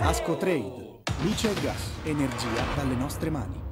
Asco Trade, luce e gas, energia dalle nostre mani.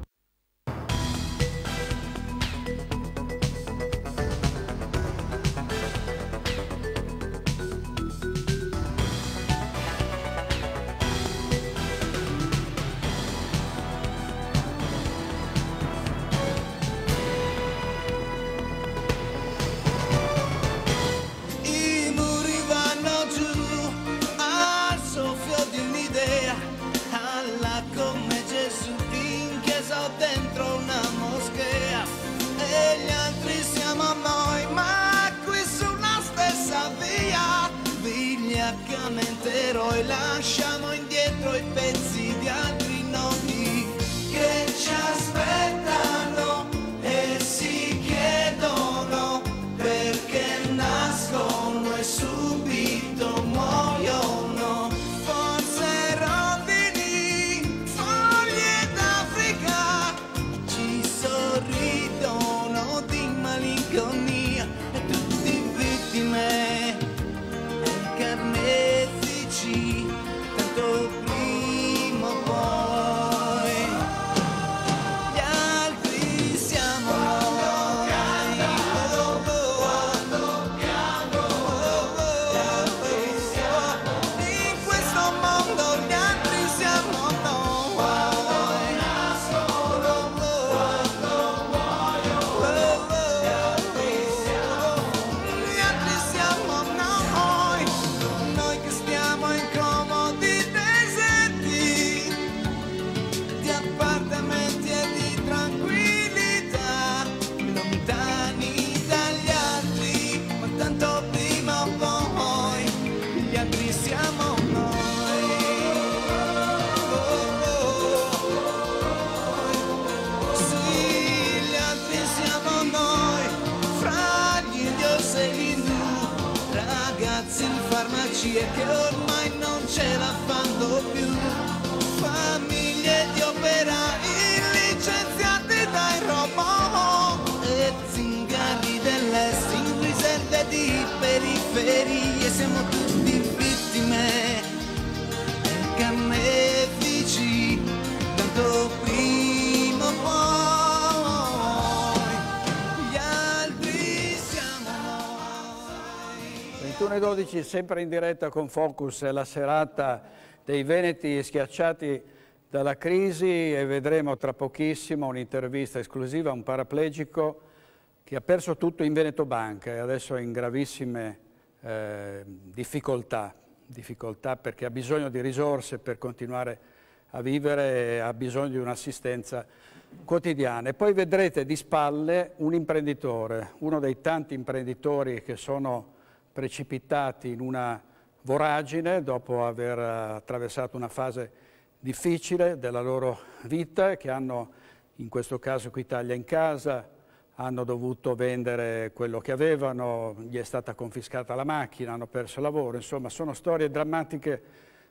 12 sempre in diretta con Focus, è la serata dei Veneti schiacciati dalla crisi e vedremo tra pochissimo un'intervista esclusiva a un paraplegico che ha perso tutto in Veneto Banca e adesso è in gravissime eh, difficoltà, difficoltà perché ha bisogno di risorse per continuare a vivere e ha bisogno di un'assistenza quotidiana. E poi vedrete di spalle un imprenditore, uno dei tanti imprenditori che sono precipitati in una voragine dopo aver attraversato una fase difficile della loro vita che hanno, in questo caso qui Italia in casa, hanno dovuto vendere quello che avevano, gli è stata confiscata la macchina, hanno perso il lavoro, insomma sono storie drammatiche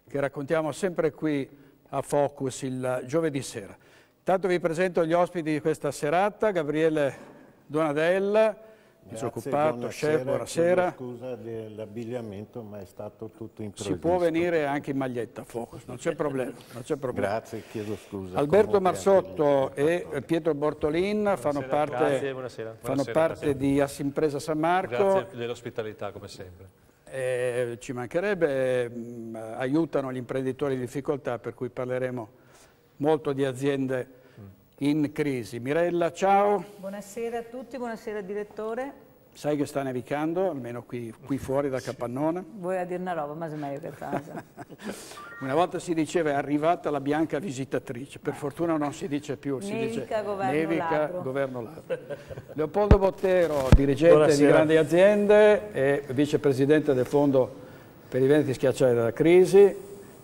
che raccontiamo sempre qui a Focus il giovedì sera. Intanto vi presento gli ospiti di questa serata, Gabriele Donadella, disoccupato, buonasera, chef, buonasera. chiedo Scusa dell'abbigliamento, ma è stato tutto improvviso. Si può venire anche in maglietta a Focus, non c'è problema. problema. Grazie, chiedo scusa. Alberto Marsotto e Pietro Bortolin fanno parte, Grazie, buonasera. fanno Buonasera, parte buonasera. di Assimpresa San Marco. Grazie dell'ospitalità come sempre. Eh, ci mancherebbe, mh, aiutano gli imprenditori in difficoltà, per cui parleremo molto di aziende in crisi. Mirella, ciao. Buonasera a tutti, buonasera direttore. Sai che sta nevicando, almeno qui, qui fuori da Capannone. Vuoi a dire una roba, ma semmai che casa. Una volta si diceva è arrivata la bianca visitatrice, per fortuna non si dice più, si Nevica, dice governo nevica, ladro. governo ladro. Leopoldo Bottero, dirigente Buonasera. di grandi aziende e vicepresidente del Fondo per i Veneti schiacciati dalla crisi,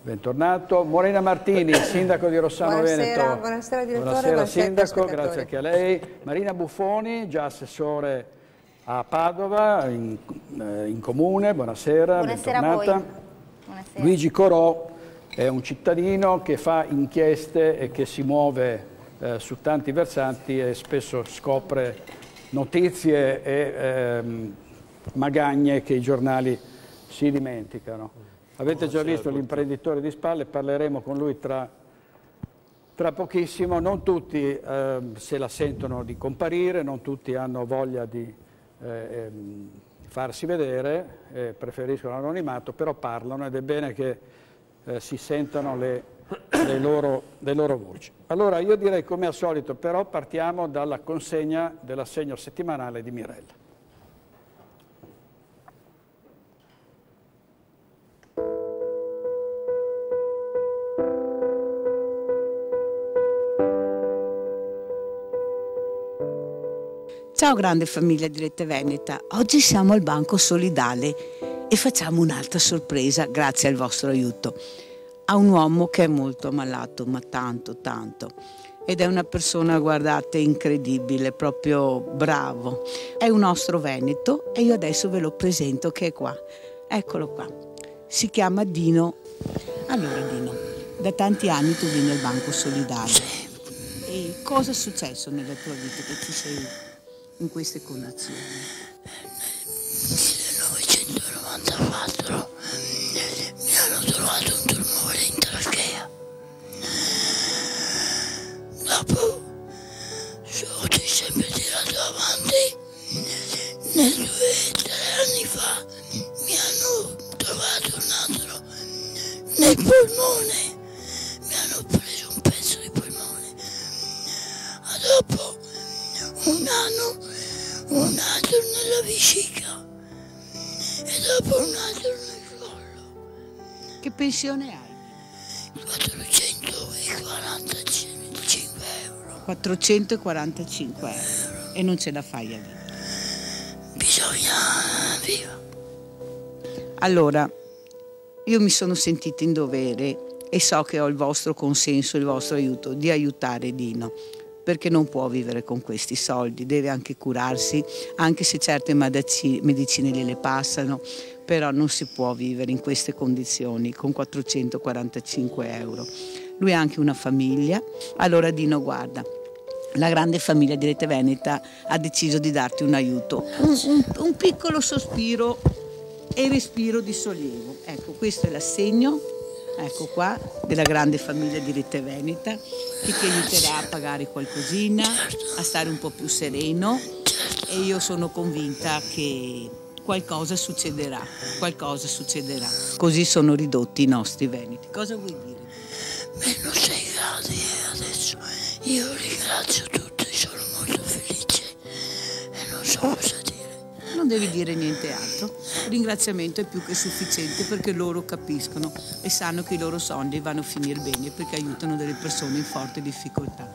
bentornato. Morena Martini, sindaco di Rossano Buonasera, Veneto. buonasera, direttore, Buonasera buonasera, sindaco, grazie anche a lei. Marina Buffoni, già assessore a Padova, in, eh, in comune, buonasera, Buonasera a voi. bentornata. Buonasera. Luigi Corò è un cittadino che fa inchieste e che si muove eh, su tanti versanti e spesso scopre notizie e ehm, magagne che i giornali si dimenticano. Avete già visto l'imprenditore di spalle, parleremo con lui tra, tra pochissimo. Non tutti eh, se la sentono di comparire, non tutti hanno voglia di eh, ehm, farsi vedere, eh, preferiscono l'anonimato, però parlano ed è bene che eh, si sentano le, le, loro, le loro voci. Allora io direi come al solito, però partiamo dalla consegna dell'assegno settimanale di Mirella. Ciao grande famiglia di Rete Veneta, oggi siamo al Banco Solidale e facciamo un'altra sorpresa grazie al vostro aiuto a un uomo che è molto ammalato, ma tanto, tanto. Ed è una persona, guardate, incredibile, proprio bravo. È un nostro veneto e io adesso ve lo presento che è qua. Eccolo qua. Si chiama Dino. Allora Dino, da tanti anni tu vieni al Banco Solidale. E cosa è successo nella tua vita che ci sei in queste condizioni? Nel 1994 mi hanno trovato un tumore in trachea. Dopo sono sempre tirato avanti. Nel due anni fa mi hanno trovato un altro nel polmone. Mi hanno preso un pezzo di polmone. A dopo un anno un altro nella vescica e dopo un altro nel collo. Che pensione hai? 445 euro. 445 euro. E non ce la fai a vivere. Bisogna viva. Allora, io mi sono sentita in dovere e so che ho il vostro consenso, il vostro aiuto di aiutare Dino perché non può vivere con questi soldi, deve anche curarsi, anche se certe medicine gliele passano, però non si può vivere in queste condizioni con 445 euro. Lui ha anche una famiglia, allora Dino guarda, la grande famiglia di Rete Veneta ha deciso di darti un aiuto, un, un piccolo sospiro e respiro di sollievo. Ecco, questo è l'assegno ecco qua, della grande famiglia di Rete Veneta, che ti aiuterà a pagare qualcosina, a stare un po' più sereno e io sono convinta che qualcosa succederà, qualcosa succederà. Così sono ridotti i nostri veneti. Cosa vuoi dire? Meno sei gradi adesso. Io ringrazio tutti, sono molto felice e non so dire. Non devi dire niente altro. Il ringraziamento è più che sufficiente perché loro capiscono e sanno che i loro soldi vanno a finire bene perché aiutano delle persone in forte difficoltà.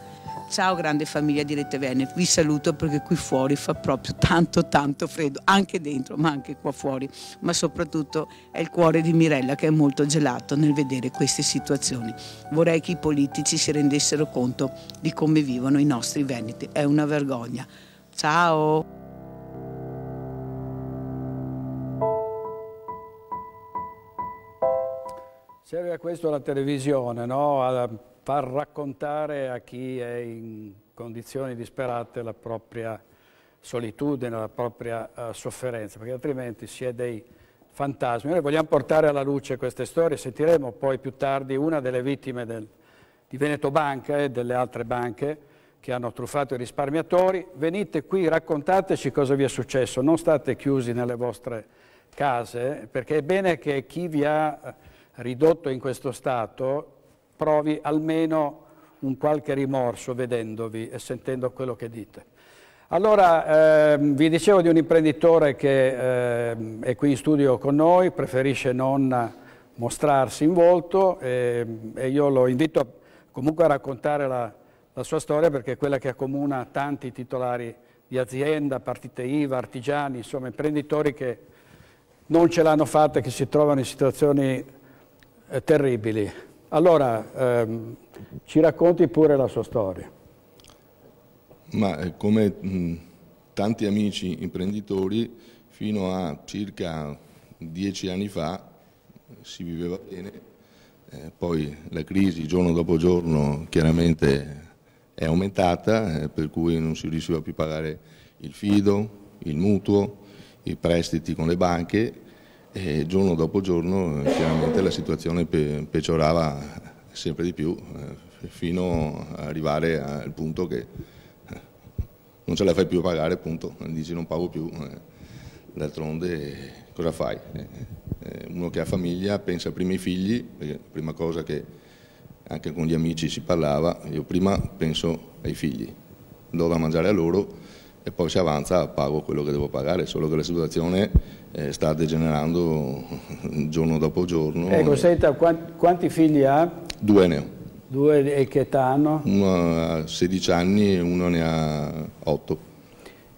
Ciao grande famiglia di Rete Veneto, vi saluto perché qui fuori fa proprio tanto tanto freddo, anche dentro ma anche qua fuori, ma soprattutto è il cuore di Mirella che è molto gelato nel vedere queste situazioni. Vorrei che i politici si rendessero conto di come vivono i nostri veneti, è una vergogna. Ciao! Serve a questo la televisione, no? a far raccontare a chi è in condizioni disperate la propria solitudine, la propria uh, sofferenza, perché altrimenti si è dei fantasmi. Noi vogliamo portare alla luce queste storie, sentiremo poi più tardi una delle vittime del, di Veneto Banca e delle altre banche che hanno truffato i risparmiatori. Venite qui, raccontateci cosa vi è successo, non state chiusi nelle vostre case, perché è bene che chi vi ha ridotto in questo stato, provi almeno un qualche rimorso vedendovi e sentendo quello che dite. Allora, ehm, vi dicevo di un imprenditore che ehm, è qui in studio con noi, preferisce non mostrarsi in volto e, e io lo invito comunque a raccontare la, la, sua storia perché è quella che accomuna tanti titolari di azienda, partite IVA, artigiani, insomma imprenditori che non ce l'hanno fatta e che si trovano in situazioni eh, terribili. Allora, ehm, ci racconti pure la sua storia. Ma eh, come mh, tanti amici imprenditori, fino a circa dieci anni fa si viveva bene, eh, poi la crisi giorno dopo giorno chiaramente è aumentata, eh, per cui non si riusciva più a pagare il fido, il mutuo, i prestiti con le banche e giorno dopo giorno eh, chiaramente la situazione pe- peggiorava sempre di più eh, fino ad arrivare al punto che eh, non ce la fai più a pagare, appunto, dici non pago più, d'altronde cosa fai? Uno che ha famiglia pensa prima ai figli, la prima cosa che anche con gli amici si parlava, io prima penso ai figli, do da mangiare a loro e poi se avanza pago quello che devo pagare, solo che la situazione eh, sta degenerando giorno dopo giorno. Ecco, senta, quanti, quanti figli ha? Due ne ho. Due e che età hanno? Uno ha 16 anni e uno ne ha 8.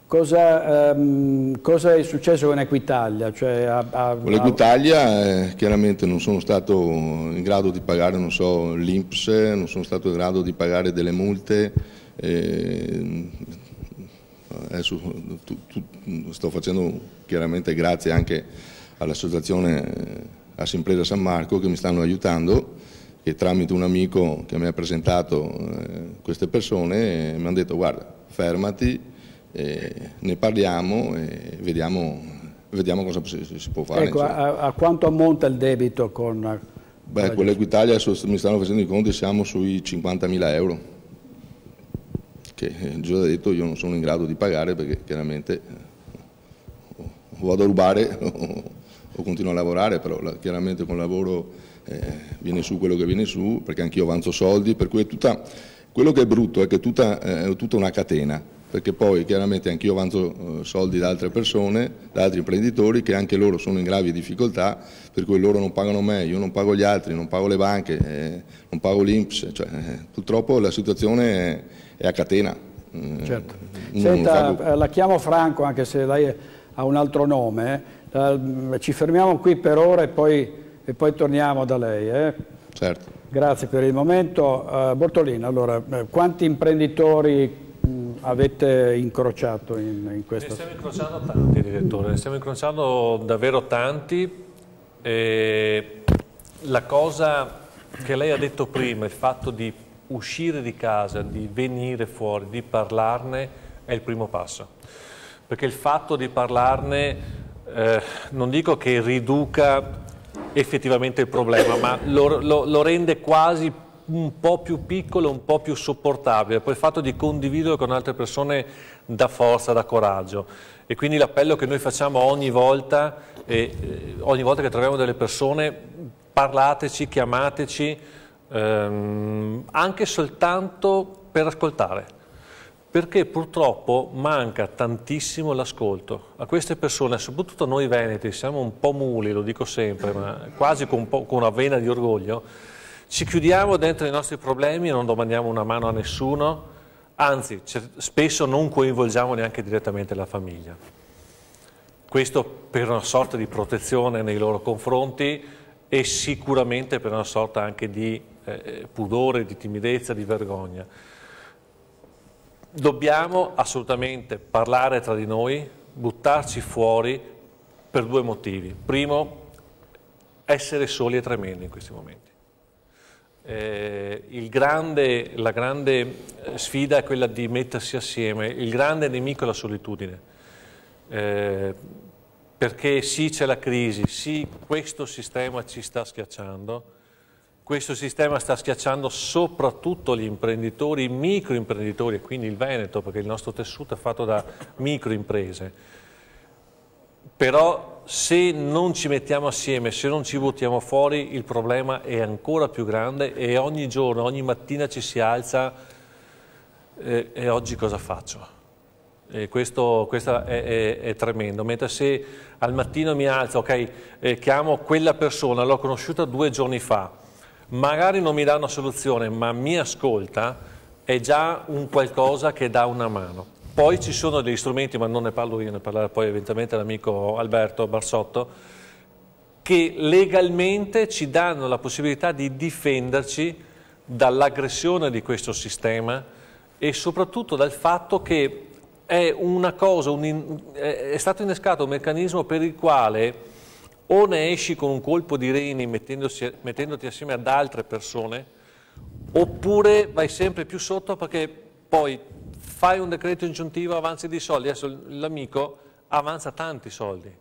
Cosa, ehm, cosa è successo con Equitalia? Cioè, ha- ha- Con l'Equitalia eh, chiaramente non sono stato in grado di pagare, non so, l'Inps, non sono stato in grado di pagare delle multe. eh, adesso tu- tu- sto facendo chiaramente grazie anche all'associazione eh, Assimpresa San Marco che mi stanno aiutando e tramite un amico che mi ha presentato eh, queste persone eh, mi hanno detto guarda fermati, eh, ne parliamo e vediamo, vediamo cosa si, si può fare. ecco, a, a quanto ammonta il debito con... Beh, con l'Equitalia mi stanno facendo i conti, siamo sui 50.000 euro, che eh, già detto io non sono in grado di pagare perché chiaramente eh, o vado a rubare o, continuo a lavorare, però chiaramente con il lavoro eh, viene su quello che viene su, perché anch'io avanzo soldi, per cui è tutta, quello che è brutto è che tutta, eh, è tutta una catena, perché poi chiaramente anch'io avanzo eh, soldi da altre persone, da altri imprenditori che anche loro sono in gravi difficoltà, per cui loro non pagano me, io non pago gli altri, non pago le banche, eh, non pago l'Inps, cioè, eh, purtroppo la situazione è, è a catena. Eh, Certo. fa Senta, eh, la chiamo Franco, anche se lei ha un altro nome. eh. ci fermiamo qui per ora e poi, e poi torniamo da lei. eh. Certo. Grazie per il momento. Eh, Bortolino, allora, eh, quanti imprenditori avete incrociato in, in Ne questa stiamo incrociando tanti, direttore, ne stiamo incrociando davvero tanti. E la cosa che lei ha detto prima, il fatto di uscire di casa, di venire fuori, di parlarne, è il primo passo. Perché il fatto di parlarne eh, non dico che riduca effettivamente il problema, ma lo, lo- lo rende quasi un po' più piccolo, un po' più sopportabile. Poi il fatto di condividere con altre persone dà forza, dà coraggio. E quindi l'appello che noi facciamo ogni volta, eh, ogni volta che troviamo delle persone, parlateci, chiamateci, ehm, anche soltanto per ascoltare perché purtroppo manca tantissimo l'ascolto. A queste persone, soprattutto noi veneti, siamo un po' muli, lo dico sempre, ma quasi con, con una vena di orgoglio, ci chiudiamo dentro i nostri problemi e non domandiamo una mano a nessuno, anzi spesso non coinvolgiamo neanche direttamente la famiglia. Questo per una sorta di protezione nei loro confronti e sicuramente per una sorta anche di eh, pudore, di timidezza, di vergogna. Dobbiamo assolutamente parlare tra di noi, buttarci fuori per due motivi. Primo, essere soli è tremendo in questi momenti. Eh, grande- la grande eh, sfida è quella di mettersi assieme, il grande nemico è la solitudine. Eh, perché sì c'è la crisi, sì questo sistema ci sta schiacciando, questo sistema sta schiacciando soprattutto gli imprenditori, i microimprenditori e quindi il Veneto, perché il nostro tessuto è fatto da microimprese. Però se non ci mettiamo assieme, se non ci buttiamo fuori, il problema è ancora più grande e ogni giorno, ogni mattina ci si alza eh, e oggi cosa faccio? E questo, questo è, è- è tremendo, mentre se al mattino mi alzo, ok, eh, chiamo quella persona, l'ho conosciuta due giorni fa, magari non mi dà una soluzione, ma mi ascolta, è già un qualcosa che dà una mano. Poi ci sono degli strumenti, ma non ne parlo io, ne parlerà poi eventualmente l'amico Alberto Barsotto, che legalmente ci danno la possibilità di difenderci dall'aggressione di questo sistema e soprattutto dal fatto che è cosa, un è stato innescato un meccanismo per il quale o ne esci con un colpo di reni mettendoti assieme ad altre persone, oppure vai sempre più sotto perché poi fai un decreto ingiuntivo, avanzi dei soldi. Adesso l'amico avanza tanti soldi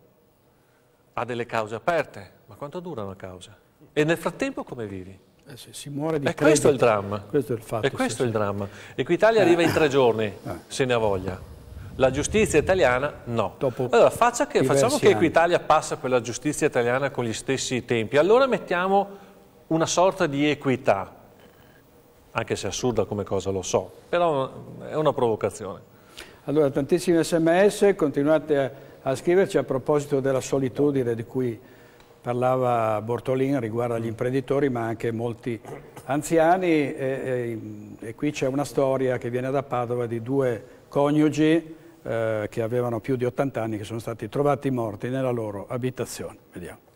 ha delle cause aperte, ma quanto dura una causa? E nel frattempo come vivi? Eh si muore di E questo è il credito. dramma. Questo è il fatto. E questo sì, è il dramma. Equitalia arriva in tre giorni, se ne ha voglia. La giustizia italiana no. Dopo allora che- facciamo che. Equitalia passa per la giustizia italiana con gli stessi tempi. Allora mettiamo una sorta di equità, anche se assurda come cosa lo so, però è una provocazione. Allora, tantissimi sms, continuate a, a scriverci a proposito della solitudine di cui parlava Bortolin riguardo agli imprenditori, ma anche molti anziani. E, e- e qui c'è una storia che viene da Padova di due coniugi eh, che avevano più di 80 anni che sono stati trovati morti nella loro abitazione. Vediamo.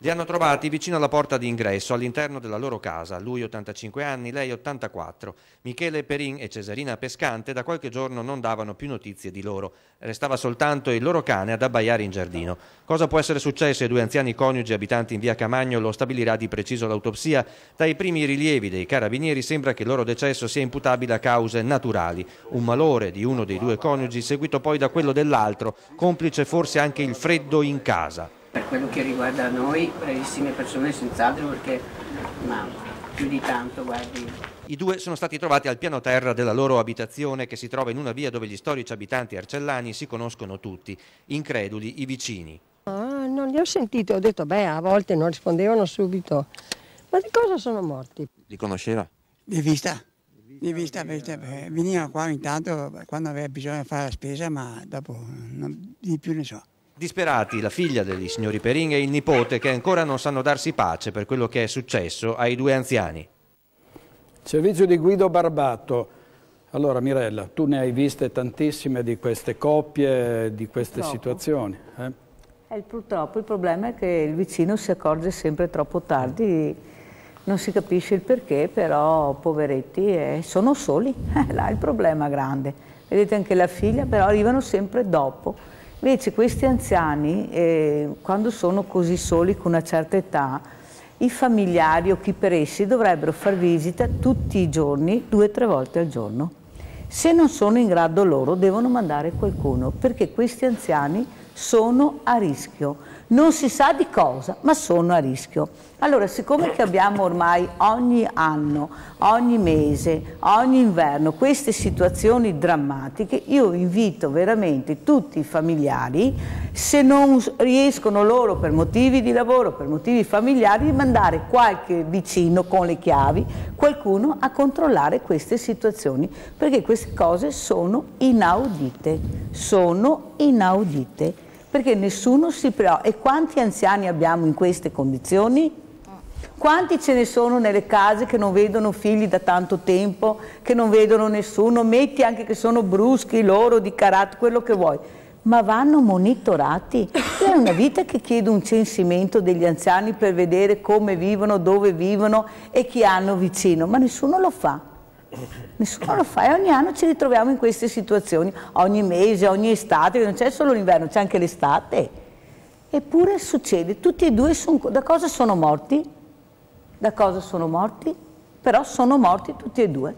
Li hanno trovati vicino alla porta d'ingresso all'interno della loro casa, lui 85 anni, lei 84. Michele Perin e Cesarina Pescante da qualche giorno non davano più notizie di loro. Restava soltanto il loro cane ad abbaiare in giardino. Cosa può essere successo ai due anziani coniugi abitanti in via Camagno lo stabilirà di preciso l'autopsia. Dai primi rilievi dei carabinieri sembra che il loro decesso sia imputabile a cause naturali. Un malore di uno dei due coniugi seguito poi da quello dell'altro, complice forse anche il freddo in casa. Per quello che riguarda noi, bravissime persone senz'altro perché ma più di tanto, guardi. I due sono stati trovati al piano terra della loro abitazione che si trova in una via dove gli storici abitanti arcellani si conoscono tutti, increduli i vicini. Ah, non li ho sentiti, ho detto, beh, a volte non rispondevano subito. Ma di cosa sono morti? Li conosceva? Di vista, di vista, vista, perché veniva qua ogni tanto quando aveva bisogno di fare la spesa, ma dopo non- di più ne so. Disperati la figlia degli signori Perin e il nipote che ancora non sanno darsi pace per quello che è successo ai due anziani. Servizio di Guido Barbato. Allora Mirella, tu ne hai viste tantissime di queste coppie, di queste Purtroppo. situazioni. eh? E il- purtroppo il problema è che il vicino si accorge sempre troppo tardi, non si capisce il perché, però poveretti eh, sono soli, Eh, là è il problema grande. Vedete anche la figlia, però arrivano sempre dopo. Invece questi anziani, eh, quando sono così soli con una certa età, i familiari o chi per essi dovrebbero far visita tutti i giorni, due o tre volte al giorno. Se non sono in grado loro, devono mandare qualcuno, perché questi anziani sono a rischio. Non si sa di cosa, ma sono a rischio. Allora, siccome che abbiamo ormai ogni anno, ogni mese, ogni inverno queste situazioni drammatiche, io invito veramente tutti i familiari, se non riescono loro per motivi di lavoro, per motivi familiari, di mandare qualche vicino con le chiavi, qualcuno a controllare queste situazioni, perché queste cose sono inaudite, sono inaudite perché nessuno si preoccupa. E quanti anziani abbiamo in queste condizioni? Quanti ce ne sono nelle case che non vedono figli da tanto tempo, che non vedono nessuno? Metti anche che sono bruschi loro, di carattere, quello che vuoi. Ma vanno monitorati. È una vita che chiede un censimento degli anziani per vedere come vivono, dove vivono e chi hanno vicino, ma nessuno lo fa. Nessuno lo fa e ogni anno ci ritroviamo in queste situazioni, ogni mese, ogni estate, non c'è solo l'inverno, c'è anche l'estate. Eppure succede, tutti e due sono, da cosa sono morti? Da cosa sono morti? Però sono morti tutti e due.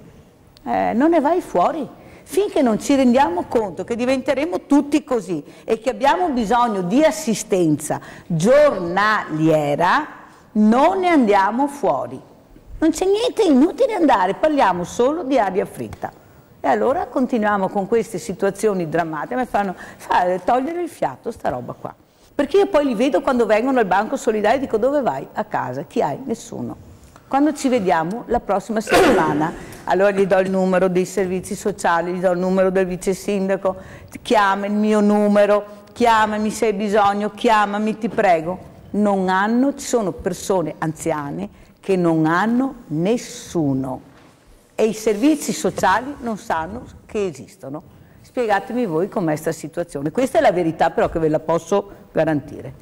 Eh, non ne vai fuori. Finché non ci rendiamo conto che diventeremo tutti così e che abbiamo bisogno di assistenza giornaliera, non ne andiamo fuori. Non c'è niente inutile andare, parliamo solo di aria fritta. E allora continuiamo con queste situazioni drammatiche, mi fanno fa- togliere il fiato sta roba qua. Perché io poi li vedo quando vengono al banco solidale e dico dove vai? A casa. Chi hai? Nessuno. Quando ci vediamo la prossima settimana, allora gli do il numero dei servizi sociali, gli do il numero del vice sindaco, chiama il mio numero, chiamami se hai bisogno, chiamami, ti prego. Non hanno, ci sono persone anziane che non hanno nessuno e i servizi sociali non sanno che esistono. Spiegatemi voi com'è questa situazione. Questa è la verità però che ve la posso garantire.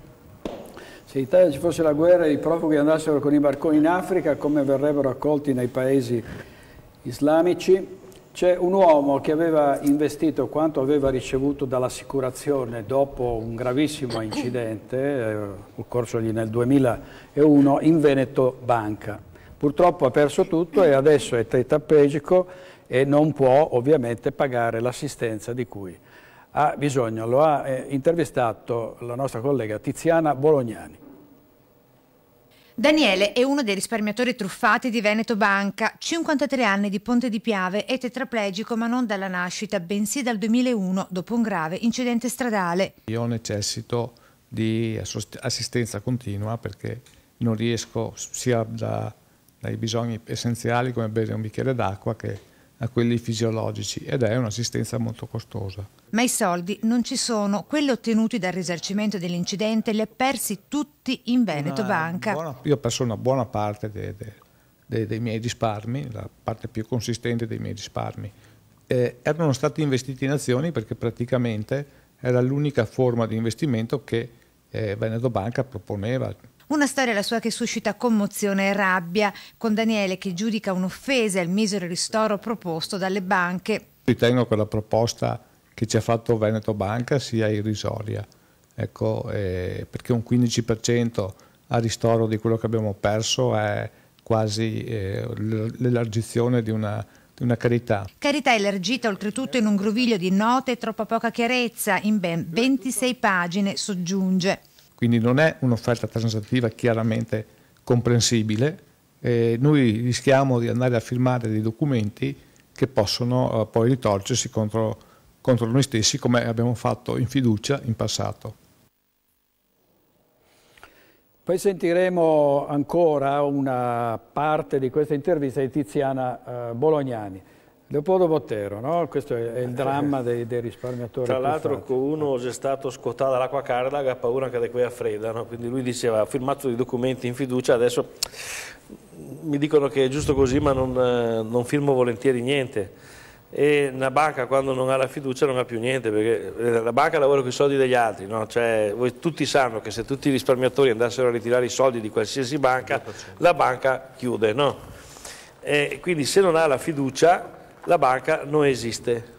Se in Italia ci fosse la guerra e i profughi andassero con i barconi in Africa, come verrebbero accolti nei paesi islamici? C'è un uomo che aveva investito quanto aveva ricevuto dall'assicurazione dopo un gravissimo incidente eh, occorsogli nel 2001 in Veneto Banca. Purtroppo ha perso tutto e adesso è tetraplegico e non può ovviamente pagare l'assistenza di cui ha bisogno. Lo ha eh, intervistato la nostra collega Tiziana Bolognani. Daniele è uno dei risparmiatori truffati di Veneto Banca, 53 anni di Ponte di Piave, è tetraplegico ma non dalla nascita, bensì dal 2001 dopo un grave incidente stradale. Io necessito di assistenza continua perché non riesco sia da, dai bisogni essenziali come bere un bicchiere d'acqua che a quelli fisiologici ed è un'assistenza molto costosa. Ma i soldi non ci sono, quelli ottenuti dal risarcimento dell'incidente li ha persi tutti in Veneto una Banca. Buona, io ho perso una buona parte dei, dei, dei, miei risparmi, la parte più consistente dei miei risparmi. Eh, erano stati investiti in azioni perché praticamente era l'unica forma di investimento che eh, Veneto Banca proponeva. Una storia la sua che suscita commozione e rabbia, con Daniele che giudica un'offesa al misero ristoro proposto dalle banche. Ritengo che la proposta che ci ha fatto Veneto Banca sia irrisoria, ecco, eh, perché un 15% a ristoro di quello che abbiamo perso è quasi eh, l'elargizione di una, di una carità. Carità elargita oltretutto in un groviglio di note e troppa poca chiarezza, in ben 26 pagine, soggiunge. Quindi non è un'offerta transattiva chiaramente comprensibile. Eh, noi rischiamo di andare a firmare dei documenti che possono eh, poi ritorcersi contro, contro noi stessi come abbiamo fatto in fiducia in passato. Poi sentiremo ancora una parte di questa intervista di Tiziana eh, Bolognani. Leopoldo Bottero, no? questo è il dramma dei, dei risparmiatori. Tra l'altro con uno è stato scottato dall'acqua calda che ha paura anche di quella fredda, no? quindi lui diceva ha firmato dei documenti in fiducia, adesso mi dicono che è giusto così ma non, eh, non firmo volentieri niente. E una banca quando non ha la fiducia non ha più niente, perché eh, la banca lavora con i soldi degli altri, no? cioè, voi tutti sanno che se tutti i risparmiatori andassero a ritirare i soldi di qualsiasi banca, la banca chiude. No? E quindi se non ha la fiducia la banca non esiste.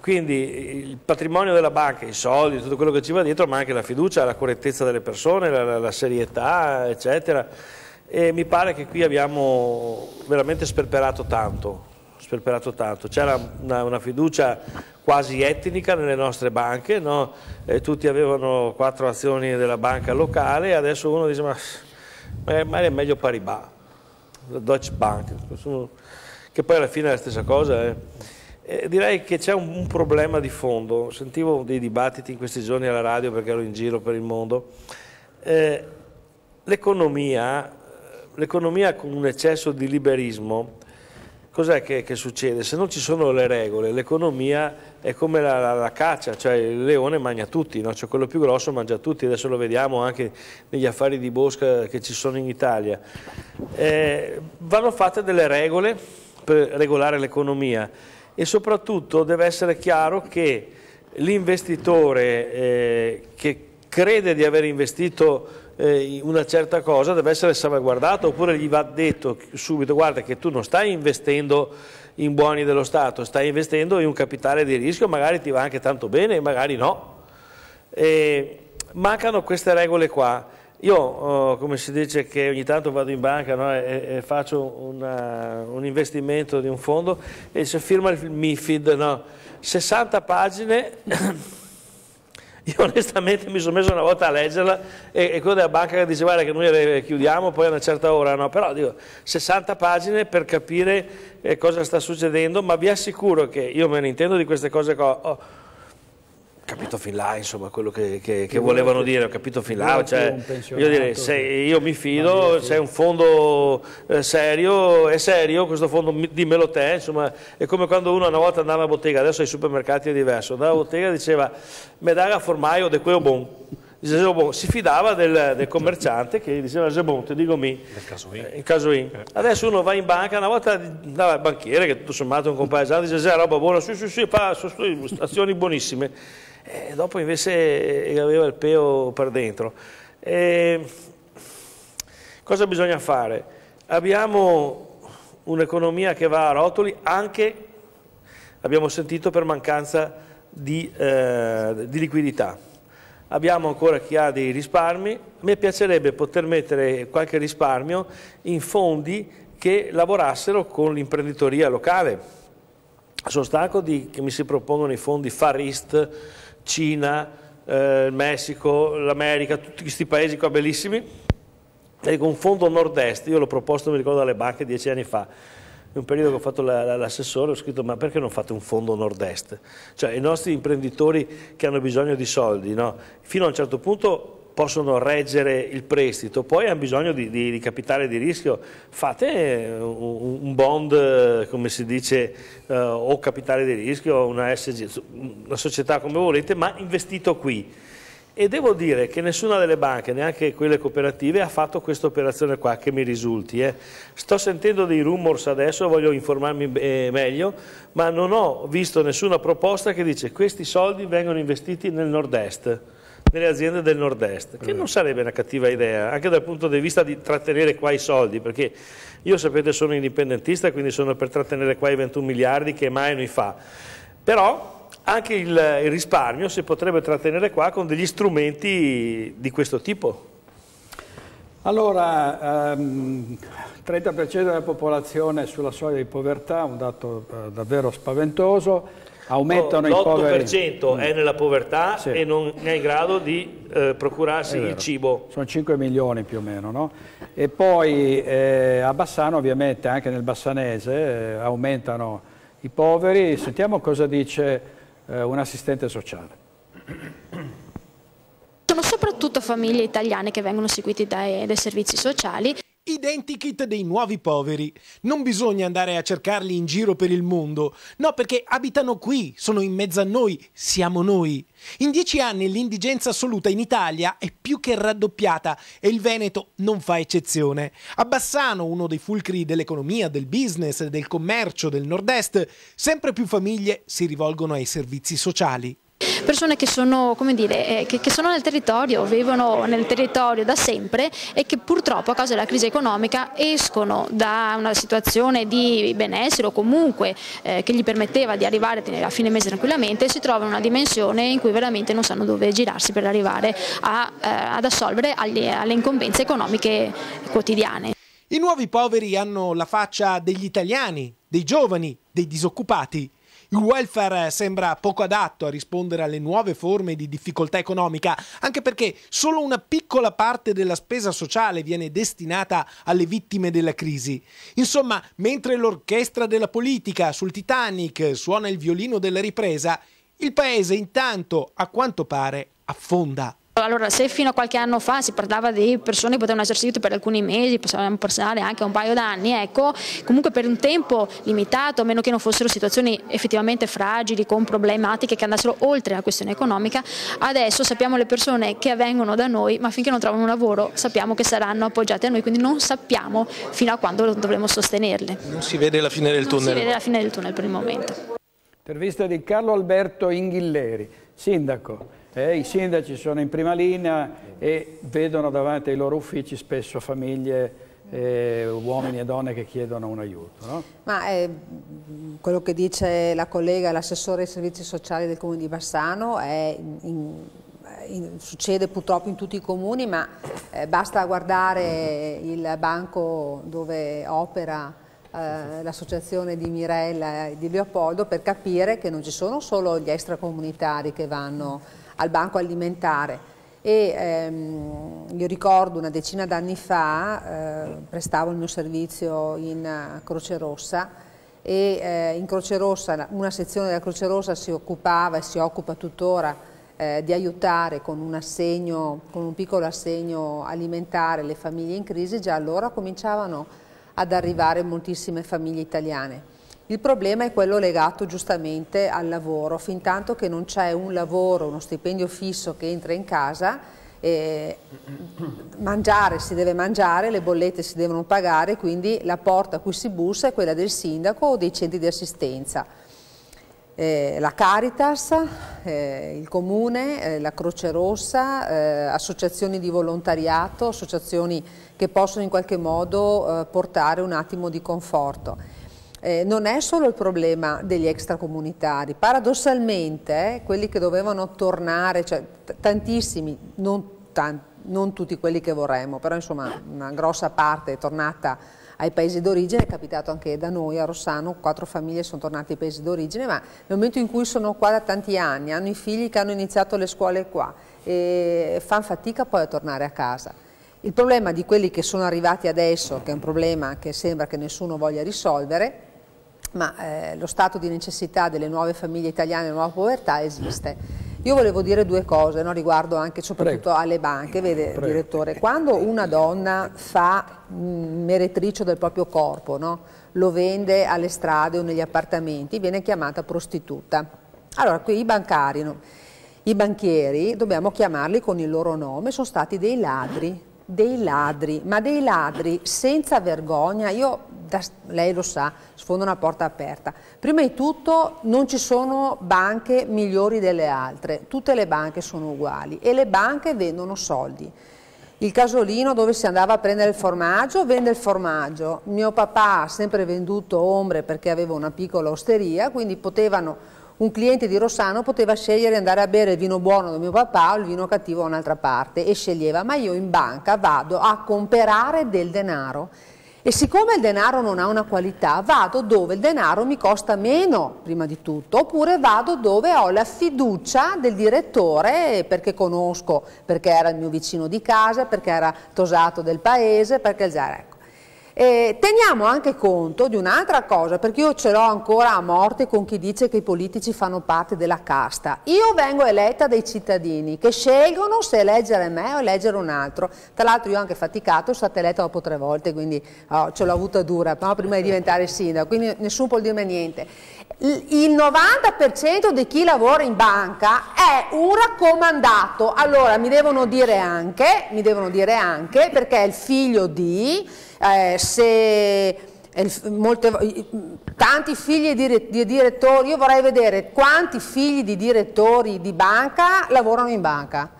Quindi il patrimonio della banca, i soldi, tutto quello che ci va dietro, ma anche la fiducia, la correttezza delle persone, la, la serietà, eccetera. E mi pare che qui abbiamo veramente sperperato tanto, sperperato tanto. C'era una, una, fiducia quasi etnica nelle nostre banche, no? tutti avevano quattro azioni della banca locale e adesso uno dice ma, ma è meglio Paribas, la Deutsche Bank che poi alla fine è la stessa cosa. Eh. Eh, direi che c'è un, un, problema di fondo, sentivo dei dibattiti in questi giorni alla radio perché ero in giro per il mondo. Eh, l'economia, l'economia con un eccesso di liberismo, cos'è che, che, succede? Se non ci sono le regole, l'economia è come la, la, la, caccia, cioè il leone mangia tutti, no? cioè quello più grosso mangia tutti, adesso lo vediamo anche negli affari di bosca che ci sono in Italia. Eh, vanno fatte delle regole per regolare l'economia e soprattutto deve essere chiaro che l'investitore eh, che crede di aver investito eh, una certa cosa deve essere salvaguardato oppure gli va detto subito guarda che tu non stai investendo in buoni dello Stato, stai investendo in un capitale di rischio, magari ti va anche tanto bene, magari no. E mancano queste regole qua io, oh, come si dice, che ogni tanto vado in banca no, e, e, faccio una, un investimento di un fondo e se firma il MIFID, no, 60 pagine, io onestamente mi sono messo una volta a leggerla e, e quello della banca che diceva che noi chiudiamo poi a una certa ora, no, però dico 60 pagine per capire eh, cosa sta succedendo, ma vi assicuro che io me ne intendo di queste cose qua. Capito fin là insomma quello che, che, che volevano dire, ho capito fin là, cioè, io, direi, se io mi fido, c'è un fondo eh, serio, è serio, questo fondo dimmelo te, insomma è come quando uno una volta andava a bottega, adesso ai supermercati è diverso, andava a bottega e diceva me dà formaio de queo bon, si fidava del, del, commerciante che diceva se bon, ti dico mi, eh, in caso in. Adesso uno va in banca, una volta andava al banchiere che tutto sommato è un compaesano, dice roba buona, sì sì sì, fa, azioni buonissime e dopo invece eh, aveva il peo per dentro. E cosa bisogna fare? Abbiamo un'economia che va a rotoli anche, abbiamo sentito, per mancanza di, eh, di liquidità. Abbiamo ancora chi ha dei risparmi, mi piacerebbe poter mettere qualche risparmio in fondi che lavorassero con l'imprenditoria locale sono stanco di, che mi si propongono i fondi Far East, Cina, eh, Messico, l'America, tutti questi paesi qua bellissimi, e con fondo nord-est, io l'ho proposto, mi ricordo, alle banche dieci anni fa, in un periodo che ho fatto l'assessore ho scritto ma perché non fate un fondo nord-est? Cioè i nostri imprenditori che hanno bisogno di soldi, no? fino a un certo punto possono reggere il prestito, poi hanno bisogno di, di, di capitale di rischio, fate un, un bond, come si dice, uh, o capitale di rischio, una SG, una società come volete, ma investito qui. E devo dire che nessuna delle banche, neanche quelle cooperative, ha fatto questa operazione qua, che mi risulti. Eh. Sto sentendo dei rumors adesso, voglio informarmi eh, meglio, ma non ho visto nessuna proposta che dice questi soldi vengono investiti nel nord-est nelle aziende del nord-est, che non sarebbe una cattiva idea, anche dal punto di vista di trattenere qua i soldi, perché io sapete sono indipendentista, quindi sono per trattenere qua i 21 miliardi che mai non fa. Però anche il, il risparmio si potrebbe trattenere qua con degli strumenti di questo tipo. Allora, ehm, 30% della popolazione sulla soglia di povertà, un dato eh, davvero spaventoso, aumentano no, i poveri. L'8% è nella povertà sì. e non è in grado di eh, procurarsi il cibo. Sono 5 milioni più o meno, no? E poi eh, a Bassano, ovviamente, anche nel bassanese, eh, aumentano i poveri. Sentiamo cosa dice eh, un assistente sociale. Sono soprattutto famiglie italiane che vengono seguite dai, dai servizi sociali Identikit dei nuovi poveri. Non bisogna andare a cercarli in giro per il mondo, no perché abitano qui, sono in mezzo a noi, siamo noi. In dieci anni l'indigenza assoluta in Italia è più che raddoppiata e il Veneto non fa eccezione. A Bassano, uno dei fulcri dell'economia, del business, del commercio del nord-est, sempre più famiglie si rivolgono ai servizi sociali persone che sono, dire, eh, che, che sono, nel territorio, vivono nel territorio da sempre e che purtroppo a causa della crisi economica escono da una situazione di benessere o comunque eh, che gli permetteva di arrivare a fine mese tranquillamente e si trovano in una dimensione in cui veramente non sanno dove girarsi per arrivare a, eh, ad assolvere agli, alle incombenze economiche quotidiane. I nuovi poveri hanno la faccia degli italiani, dei giovani, dei disoccupati. Il welfare sembra poco adatto a rispondere alle nuove forme di difficoltà economica, anche perché solo una piccola parte della spesa sociale viene destinata alle vittime della crisi. Insomma, mentre l'orchestra della politica sul Titanic suona il violino della ripresa, il paese intanto, a quanto pare, affonda. Allora, se fino a qualche anno fa si parlava di persone che potevano essere seguite per alcuni mesi, possiamo passare anche un paio d'anni, ecco, comunque per un tempo limitato, a meno che non fossero situazioni effettivamente fragili, con problematiche che andassero oltre la questione economica, adesso sappiamo le persone che vengono da noi, ma finché non trovano un lavoro sappiamo che saranno appoggiate a noi, quindi non sappiamo fino a quando dovremo sostenerle. Non si vede la fine del tunnel? Non si vede la fine del tunnel per il momento. Intervista di Carlo Alberto Inghilleri, sindaco. Eh, I sindaci sono in prima linea e vedono davanti ai loro uffici spesso famiglie, eh, uomini e donne che chiedono un aiuto. No? Ma eh, quello che dice la collega, l'assessore ai servizi sociali del comune di Bassano, è in, in, succede purtroppo in tutti i comuni, ma eh, basta guardare il banco dove opera eh, l'associazione di Mirella e di Leopoldo per capire che non ci sono solo gli extracomunitari che vanno al banco alimentare e ehm, io ricordo una decina d'anni fa eh, prestavo il mio servizio in uh, Croce Rossa e eh, in Croce Rossa una sezione della Croce Rossa si occupava e si occupa tuttora eh, di aiutare con un, assegno, con un piccolo assegno alimentare le famiglie in crisi, già allora cominciavano ad arrivare moltissime famiglie italiane. Il problema è quello legato giustamente al lavoro, fin tanto che non c'è un lavoro, uno stipendio fisso che entra in casa, eh, mangiare si deve mangiare, le bollette si devono pagare, quindi la porta a cui si bussa è quella del sindaco o dei centri di assistenza. Eh, la Caritas, eh, il Comune, eh, la Croce Rossa, eh, associazioni di volontariato, associazioni che possono in qualche modo eh, portare un attimo di conforto eh, non è solo il problema degli extracomunitari, paradossalmente eh, quelli che dovevano tornare, cioè tantissimi, non tan- non tutti quelli che vorremmo, però insomma una grossa parte è tornata ai paesi d'origine, è capitato anche da noi a Rossano, quattro famiglie sono tornate ai paesi d'origine, ma nel momento in cui sono qua da tanti anni, hanno i figli che hanno iniziato le scuole qua e fanno fatica poi a tornare a casa. Il problema di quelli che sono arrivati adesso, che è un problema che sembra che nessuno voglia risolvere, ma eh, lo stato di necessità delle nuove famiglie italiane, la nuova povertà esiste. Io volevo dire due cose no, riguardo anche soprattutto Prego. alle banche, vede Prego. direttore, quando una donna fa mh, meretricio del proprio corpo, no, lo vende alle strade o negli appartamenti, viene chiamata prostituta. Allora, qui i bancari, no, i banchieri, dobbiamo chiamarli con il loro nome, sono stati dei ladri, dei ladri, ma dei ladri senza vergogna. Io, da, lei lo sa, sfondo una porta aperta. Prima di tutto non ci sono banche migliori delle altre, tutte le banche sono uguali e le banche vendono soldi. Il casolino dove si andava a prendere il formaggio vende il formaggio. Mio papà ha sempre venduto ombre perché aveva una piccola osteria, quindi potevano un cliente di Rossano poteva scegliere di andare a bere il vino buono da mio papà o il vino cattivo da un'altra parte e sceglieva, ma io in banca vado a comprare del denaro e siccome il denaro non ha una qualità, vado dove il denaro mi costa meno, prima di tutto, oppure vado dove ho la fiducia del direttore perché conosco, perché era il mio vicino di casa, perché era tosato del paese, perché... Ecco. Eh, teniamo anche conto di un'altra cosa, perché io ce l'ho ancora a morte con chi dice che i politici fanno parte della casta. Io vengo eletta dai cittadini che scelgono se eleggere me o eleggere un altro. Tra l'altro io ho anche faticato, sono stata eletta dopo tre volte, quindi oh, ce l'ho avuta dura no? prima di diventare sindaco, quindi nessuno può dirmi niente. Il 90% di chi lavora in banca è un raccomandato. Allora mi devono dire anche, mi devono dire anche perché è il figlio di eh, se molte, tanti figli di, di, direttori, io vorrei vedere quanti figli di direttori di banca lavorano in banca,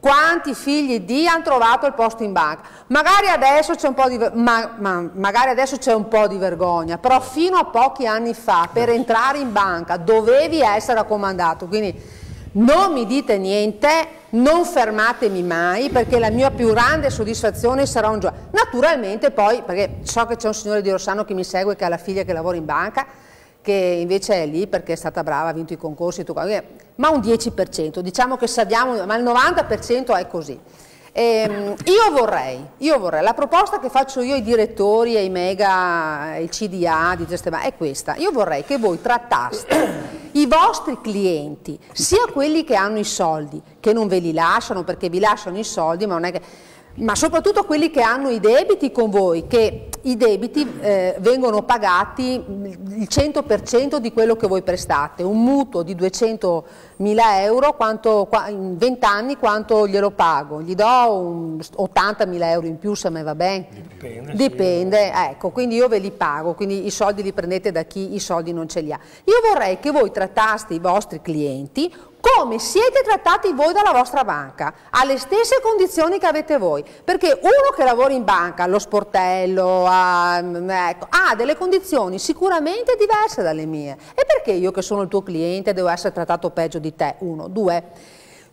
quanti figli di hanno trovato il posto in banca. Magari adesso c'è un po' di, ma, ma, magari adesso c'è un po' di vergogna, però fino a pochi anni fa per entrare in banca dovevi essere raccomandato, quindi non mi dite niente, non fermatemi mai perché la mia più grande soddisfazione sarà un giorno. Naturalmente poi, perché so che c'è un signore di Rossano che mi segue che ha la figlia che lavora in banca, che invece è lì perché è stata brava, ha vinto i concorsi, ma un 10%, diciamo che sappiamo, ma il 90% è così. Eh, io, vorrei, io vorrei, la proposta che faccio io ai direttori, ai mega, il CDA di Gestema è questa, io vorrei che voi trattaste i vostri clienti, sia quelli che hanno i soldi, che non ve li lasciano perché vi lasciano i soldi, ma non è che ma soprattutto quelli che hanno i debiti con voi, che i debiti eh, vengono pagati il 100% di quello che voi prestate, un mutuo di 200 mila euro, quanto, in 20 anni quanto glielo pago? Gli do 80 mila euro in più se a me va bene? Dipende. Dipende, sì. ecco, quindi io ve li pago, quindi i soldi li prendete da chi i soldi non ce li ha. Io vorrei che voi trattaste i vostri clienti come siete trattati voi dalla vostra banca, alle stesse condizioni che avete voi, perché uno che lavora in banca, allo sportello, a, ecco, ha delle condizioni sicuramente diverse dalle mie. E perché io che sono il tuo cliente devo essere trattato peggio di te? Uno, due.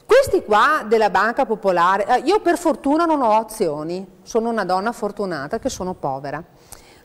Questi qua della banca popolare, eh, io per fortuna non ho azioni, sono una donna fortunata che sono povera.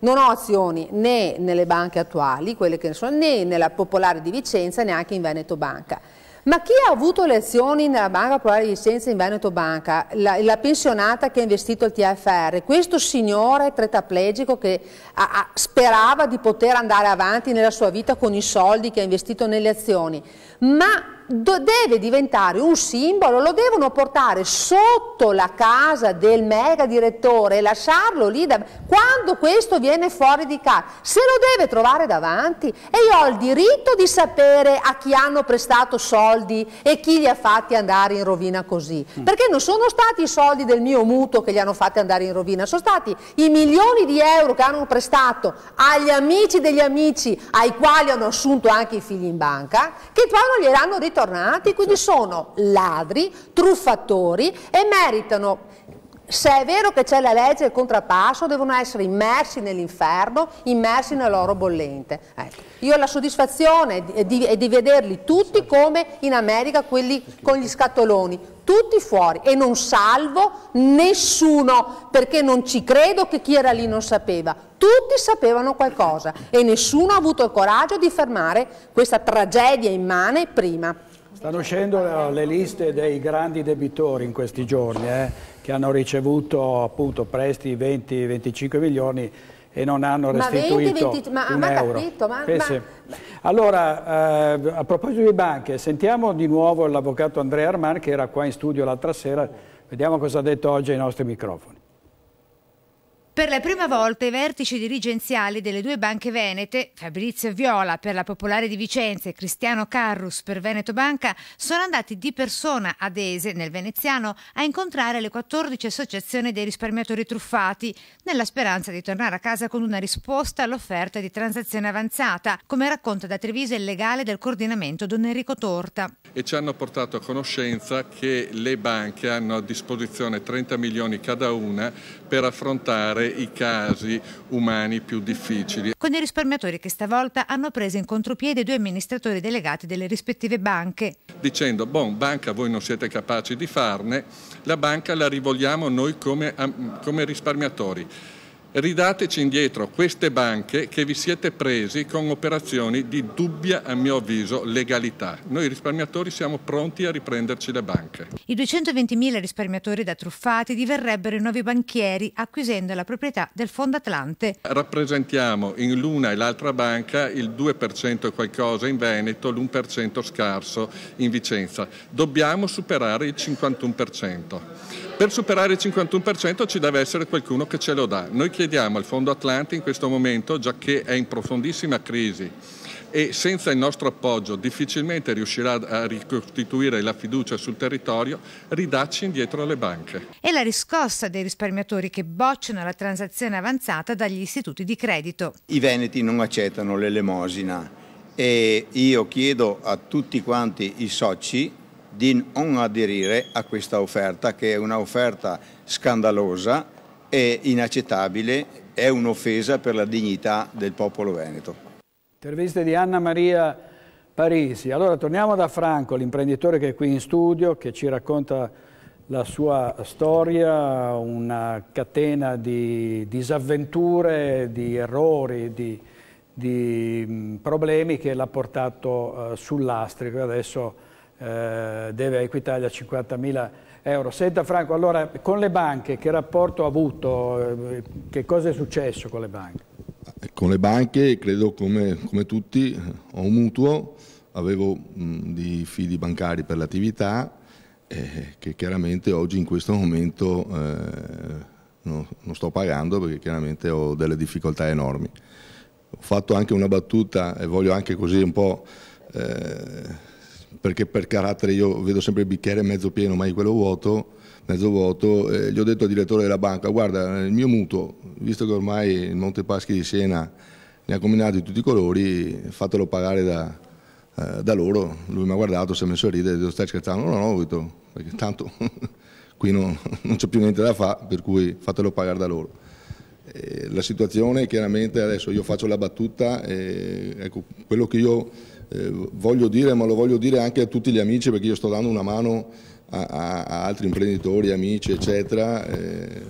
Non ho azioni né nelle banche attuali, quelle che sono, né nella popolare di Vicenza, neanche in Veneto Banca. Ma chi ha avuto le azioni nella Banca Popolare di Vicenza in Veneto Banca, la, la, pensionata che ha investito il TFR, questo signore tetraplegico che ha, ha, sperava di poter andare avanti nella sua vita con i soldi che ha investito nelle azioni, ma deve diventare un simbolo, lo devono portare sotto la casa del mega direttore e lasciarlo lì da... quando questo viene fuori di casa, se lo deve trovare davanti. E io ho il diritto di sapere a chi hanno prestato soldi e chi li ha fatti andare in rovina così, mm. perché non sono stati i soldi del mio mutuo che li hanno fatti andare in rovina, sono stati i milioni di euro che hanno prestato agli amici degli amici ai quali hanno assunto anche i figli in banca, che poi non gliel'hanno ritornati, quindi sono ladri, truffatori e meritano Se è vero che c'è la legge del contrappasso, devono essere immersi nell'inferno, immersi nell'oro bollente. Ecco. Io ho la soddisfazione di, di, di vederli tutti come in America, quelli con gli scatoloni, tutti fuori e non salvo nessuno perché non ci credo che chi era lì non sapeva. Tutti sapevano qualcosa e nessuno ha avuto il coraggio di fermare questa tragedia immane prima. Stanno uscendo le liste dei grandi debitori in questi giorni. Eh? che hanno ricevuto appunto prestiti 20-25 milioni e non hanno restituito ma 20, 20, ma, un ma euro. Capito, ma, ma... Allora, eh, a proposito di banche, sentiamo di nuovo l'avvocato Andrea Arman che era qua in studio l'altra sera, vediamo cosa ha detto oggi ai nostri microfoni. Per la prima volta i vertici dirigenziali delle due banche venete, Fabrizio Viola per la Popolare di Vicenza e Cristiano Carrus per Veneto Banca, sono andati di persona ad Ese, nel veneziano, a incontrare le 14 associazioni dei risparmiatori truffati, nella speranza di tornare a casa con una risposta all'offerta di transazione avanzata, come racconta da Treviso il legale del coordinamento Don Enrico Torta. E ci hanno portato a conoscenza che le banche hanno a disposizione 30 milioni cada una per affrontare i casi umani più difficili. Con i risparmiatori che stavolta hanno preso in contropiede due amministratori delegati delle rispettive banche. Dicendo, bon, banca voi non siete capaci di farne, la banca la rivolgiamo noi come, come risparmiatori ridateci indietro queste banche che vi siete presi con operazioni di dubbia, a mio avviso, legalità. Noi risparmiatori siamo pronti a riprenderci le banche. I 220.000 risparmiatori da truffati diverrebbero i nuovi banchieri acquisendo la proprietà del Fondo Atlante. Rappresentiamo in l'una e l'altra banca il 2% e qualcosa in Veneto, l'1% scarso in Vicenza. Dobbiamo superare il 51%. Per superare il 51% ci deve essere qualcuno che ce lo dà. Noi chiediamo al Fondo Atlante in questo momento, già che è in profondissima crisi e senza il nostro appoggio difficilmente riuscirà a ricostituire la fiducia sul territorio, ridacci indietro alle banche. E la riscossa dei risparmiatori che bocciano la transazione avanzata dagli istituti di credito. I veneti non accettano l'elemosina e io chiedo a tutti quanti i soci di non aderire a questa offerta che è un'offerta scandalosa e inaccettabile, è un'offesa per la dignità del popolo veneto. Interviste di Anna Maria Parisi. Allora torniamo da Franco, l'imprenditore che è qui in studio, che ci racconta la sua storia, una catena di disavventure, di errori, di, di problemi che l'ha portato uh, sull'astrico. Adesso eh, deve a Equitalia 50.000 euro. Senta Franco, allora con le banche che rapporto ha avuto? Eh, che cosa è successo con le banche? Con le banche credo come, come tutti ho un mutuo, avevo mh, di fidi bancari per l'attività eh, che chiaramente oggi in questo momento eh, no, non sto pagando perché chiaramente ho delle difficoltà enormi. Ho fatto anche una battuta e voglio anche così un po' eh, perché per carattere io vedo sempre il bicchiere mezzo pieno, mai quello vuoto, mezzo vuoto, eh, gli ho detto al direttore della banca, guarda, il mio mutuo, visto che ormai il Monte Paschi di Siena ne ha combinato di tutti i colori, fatelo pagare da, eh, da loro. Lui mi ha guardato, si è messo a ridere, ho detto, stai scherzando? No, no, ho detto, perché tanto qui non, non c'è più niente da fare, per cui fatelo pagare da loro. Eh, la situazione chiaramente adesso io faccio la battuta, eh, ecco, quello che io eh, voglio dire, ma lo voglio dire anche a tutti gli amici perché io sto dando una mano a, a, a altri imprenditori, amici, eccetera, eh,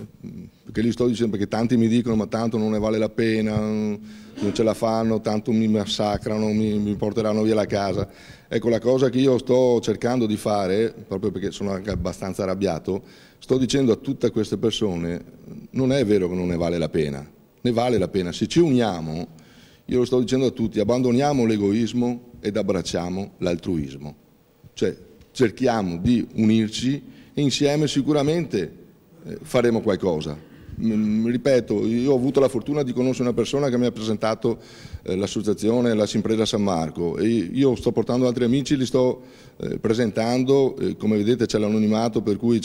perché li sto dicendo perché tanti mi dicono ma tanto non ne vale la pena, non, non ce la fanno, tanto mi massacrano, mi, mi, porteranno via la casa. Ecco, la cosa che io sto cercando di fare, proprio perché sono anche abbastanza arrabbiato, sto dicendo a tutte queste persone, non è vero che non ne vale la pena, ne vale la pena, se ci uniamo, io lo sto dicendo a tutti, abbandoniamo l'egoismo, ed abbracciamo l'altruismo. Cioè cerchiamo di unirci e insieme sicuramente eh, faremo qualcosa. Mm, ripeto, io ho avuto la fortuna di conoscere una persona che mi ha presentato eh, l'associazione La Simpresa San Marco e io sto portando altri amici, li sto eh, presentando, come vedete c'è l'anonimato per cui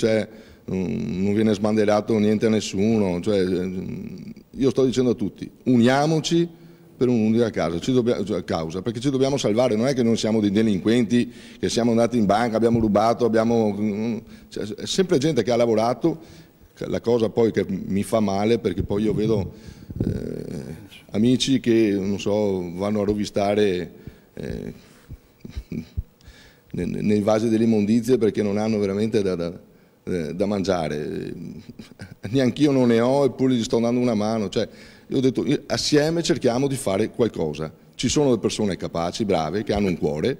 non viene sbanderato niente a nessuno, cioè, io sto dicendo a tutti, uniamoci, per un'unica causa, cioè, causa, perché ci dobbiamo salvare, non è che noi siamo dei delinquenti, che siamo andati in banca, abbiamo rubato, abbiamo... Cioè, è sempre gente che ha lavorato, la cosa poi che mi fa male perché poi io vedo eh, amici che non so, vanno a rovistare eh, nei vasi delle immondizie perché non hanno veramente da, da, da mangiare. Neanch'io non ne ho eppure gli sto dando una mano. Cioè, io ho detto assieme cerchiamo di fare qualcosa. Ci sono delle persone capaci, brave, che hanno un cuore,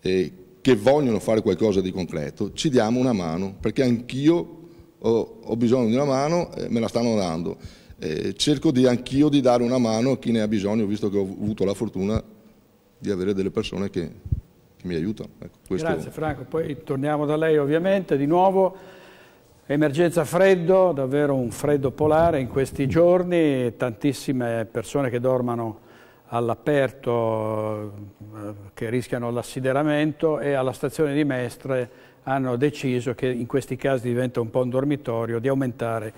eh, che vogliono fare qualcosa di concreto, ci diamo una mano, perché anch'io ho, ho bisogno di una mano e me la stanno dando. Eh, cerco di, anch'io di dare una mano a chi ne ha bisogno, visto che ho avuto la fortuna di avere delle persone che, che mi aiutano. Ecco. Grazie Franco, poi torniamo da lei ovviamente di nuovo. Emergenza freddo, davvero un freddo polare in questi giorni, tantissime persone che dormono all'aperto, eh, che rischiano l'assideramento e alla stazione di Mestre hanno deciso che in questi casi diventa un po' un dormitorio di aumentare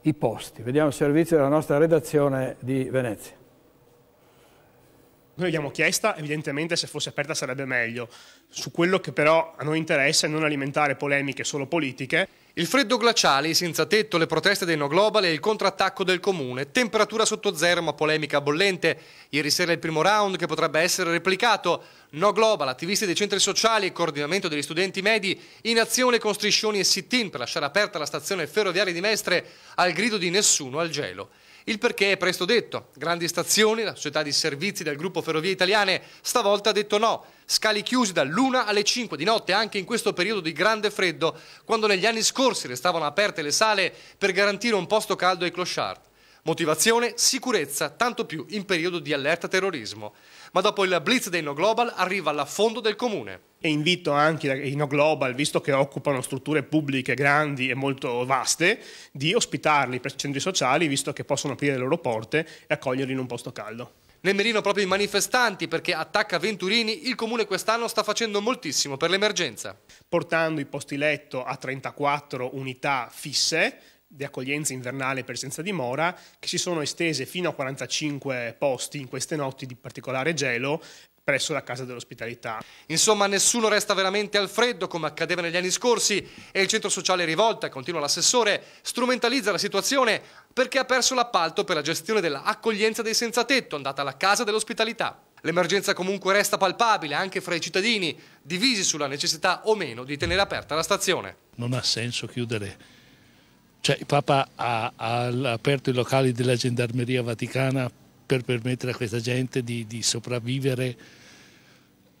i posti. Vediamo il servizio della nostra redazione di Venezia. Noi abbiamo chiesta, evidentemente se fosse aperta sarebbe meglio. Su quello che però a noi interessa è non alimentare polemiche solo politiche. Il freddo glaciale, i senza tetto, le proteste dei no global e il contrattacco del comune. Temperatura sotto zero ma polemica bollente. Ieri sera il primo round che potrebbe essere replicato. No global, attivisti dei centri sociali e coordinamento degli studenti medi in azione con striscioni e sit-in per lasciare aperta la stazione ferroviaria di Mestre al grido di nessuno al gelo. Il perché è presto detto. Grandi stazioni, la società di servizi del gruppo Ferrovie Italiane, stavolta ha detto no. Scali chiusi dall'1 alle 5 di notte anche in questo periodo di grande freddo, quando negli anni scorsi restavano aperte le sale per garantire un posto caldo ai clochard. Motivazione, sicurezza, tanto più in periodo di allerta terrorismo. Ma dopo il blitz dei No Global arriva l'affondo del comune. E invito anche i No Global, visto che occupano strutture pubbliche grandi e molto vaste, di ospitarli per centri sociali, visto che possono aprire le loro porte e accoglierli in un posto caldo. Nel Merino proprio i manifestanti perché attacca Venturini, il comune quest'anno sta facendo moltissimo per l'emergenza. Portando i posti letto a 34 unità fisse, di accoglienza invernale per senza dimora che si sono estese fino a 45 posti in queste notti di particolare gelo presso la Casa dell'Ospitalità. Insomma, nessuno resta veramente al freddo come accadeva negli anni scorsi e il centro sociale Rivolta, continua l'assessore, strumentalizza la situazione perché ha perso l'appalto per la gestione dell'accoglienza dei senza tetto andata alla Casa dell'Ospitalità. L'emergenza comunque resta palpabile anche fra i cittadini, divisi sulla necessità o meno di tenere aperta la stazione. Non ha senso chiudere cioè, il Papa ha, ha, aperto i locali della Gendarmeria Vaticana per permettere a questa gente di, di sopravvivere.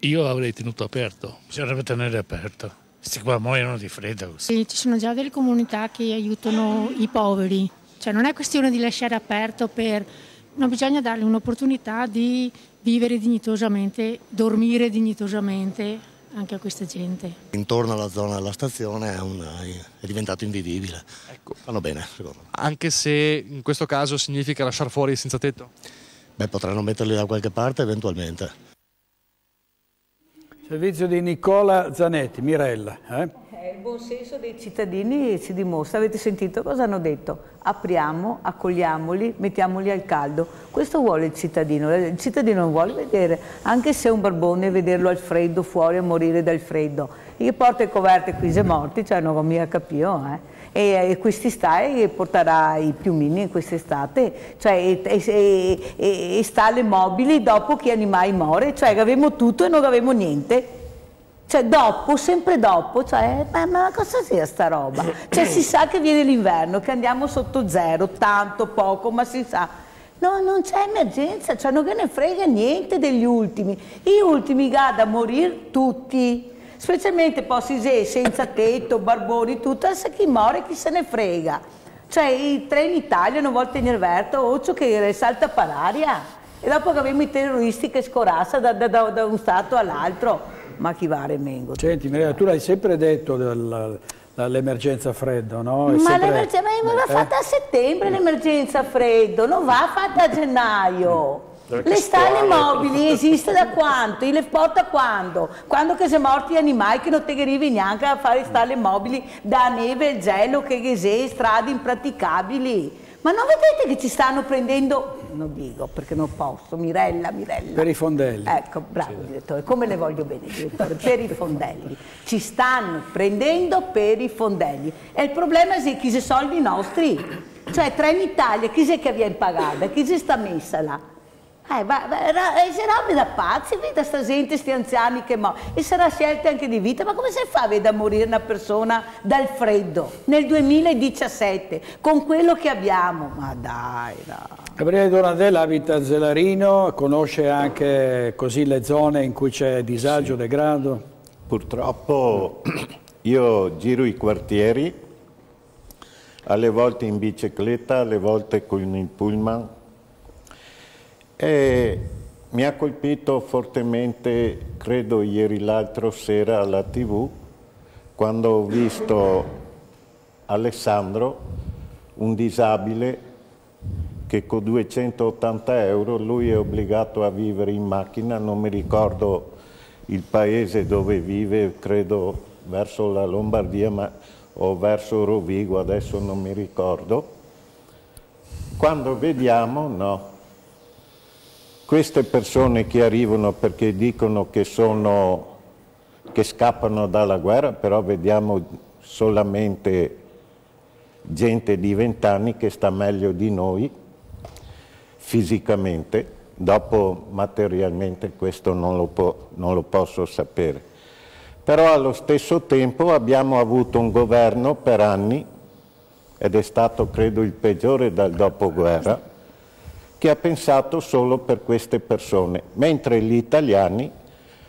Io avrei tenuto aperto. Bisognerebbe tenere aperto. Questi qua muoiono di freddo. Sì, ci sono già delle comunità che aiutano i poveri. Cioè, non è questione di lasciare aperto per... Non bisogna dargli un'opportunità di vivere dignitosamente, dormire dignitosamente, anche a questa gente. Intorno alla zona della stazione è, un, è diventato invivibile. Ecco. Fanno bene, secondo me. Anche se in questo caso significa lasciare fuori senza tetto? Beh, potranno metterli da qualche parte eventualmente. Servizio di Nicola Zanetti, Mirella. Eh? Il buon senso dei cittadini si dimostra, avete sentito cosa hanno detto? Apriamo, accogliamoli, mettiamoli al caldo. Questo vuole il cittadino, il cittadino non vuole vedere, anche se è un barbone, vederlo al freddo, fuori a morire dal freddo. Io porto i coperte qui se morti, cioè non mi capito, eh e, e questi stai porterà i piumini in quest'estate, cioè e, e, e, e stalle mobili dopo che animali muore, cioè che avevamo tutto e non avevamo niente. Cioè dopo, sempre dopo, cioè, ma, ma cosa sia sta roba? Cioè si sa che viene l'inverno, che andiamo sotto zero, tanto, poco, ma si sa. No, non c'è emergenza, cioè non ne frega niente degli ultimi. Gli ultimi gada a morire tutti, specialmente poi senza tetto, barboni, tutto, se chi muore chi se ne frega. Cioè i treni in Italia non vuol tenere verto, occhio che salta per aria. E dopo che abbiamo i terroristi che scorassa da, da, da un stato all'altro ma chi va a Remengo? Senti, Maria, tu l'hai sempre detto dell'emergenza freddo, no? È ma sempre... l'emergenza ma va eh? fatta a settembre l'emergenza freddo, non va fatta a gennaio. Le stalle mobili esiste da quanto? Le porta quando? Quando che sono morti gli animali che non te arrivi neanche a fare stalle mobili da neve e gelo che sono strade impraticabili. Ma non vedete che ci stanno prendendo non dico perché non posso, Mirella, Mirella. Per i fondelli. Ecco, bravo direttore, come le voglio bene direttore, per i fondelli. Ci stanno prendendo per i fondelli. E il problema è chi sono soldi nostri. Cioè, tra in Italia, chi è che viene pagata? Chi si sta messa là? Eh, ma, ma era, eh, robe da pazzi, vita sta gente, questi anziani che mo e sarà scelta anche di vita, ma come si fa a vedere morire una persona dal freddo nel 2017 con quello che abbiamo? Ma dai, no. Gabriele Donadella abita a Zelarino, conosce anche così le zone in cui c'è disagio, sì. degrado? Purtroppo io giro i quartieri, alle volte in bicicletta, alle volte con il pullman, e mi ha colpito fortemente, credo ieri l'altro sera alla tv, quando ho visto Alessandro, un disabile, che con 280 euro lui è obbligato a vivere in macchina, non mi ricordo il paese dove vive, credo verso la Lombardia ma, o verso Rovigo, adesso non mi ricordo. Quando vediamo, no, queste persone che arrivano perché dicono che, sono, che scappano dalla guerra, però vediamo solamente gente di vent'anni che sta meglio di noi fisicamente, dopo materialmente questo non lo, po non lo posso sapere. Però allo stesso tempo abbiamo avuto un governo per anni, ed è stato credo il peggiore dal dopoguerra, che ha pensato solo per queste persone, mentre gli italiani,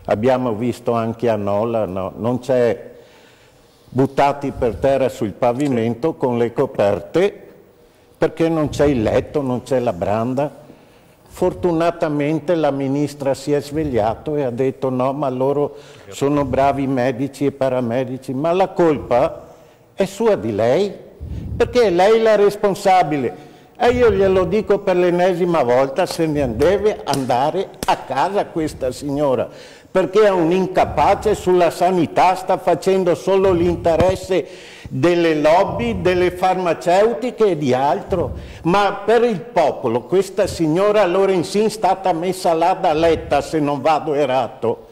abbiamo visto anche a Nola, no, non c'è buttati per terra sul pavimento con le coperte perché non c'è il letto, non c'è la branda. Fortunatamente la ministra si è svegliato e ha detto no, ma loro sono bravi medici e paramedici, ma la colpa è sua di lei, perché è lei la responsabile e io glielo dico per l'ennesima volta, se ne deve andare a casa questa signora, perché è un incapace sulla sanità, sta facendo solo l'interesse delle lobby, delle farmaceutiche e di altro. Ma per il popolo, questa signora Lorenzin è stata messa là da letta, se non vado errato.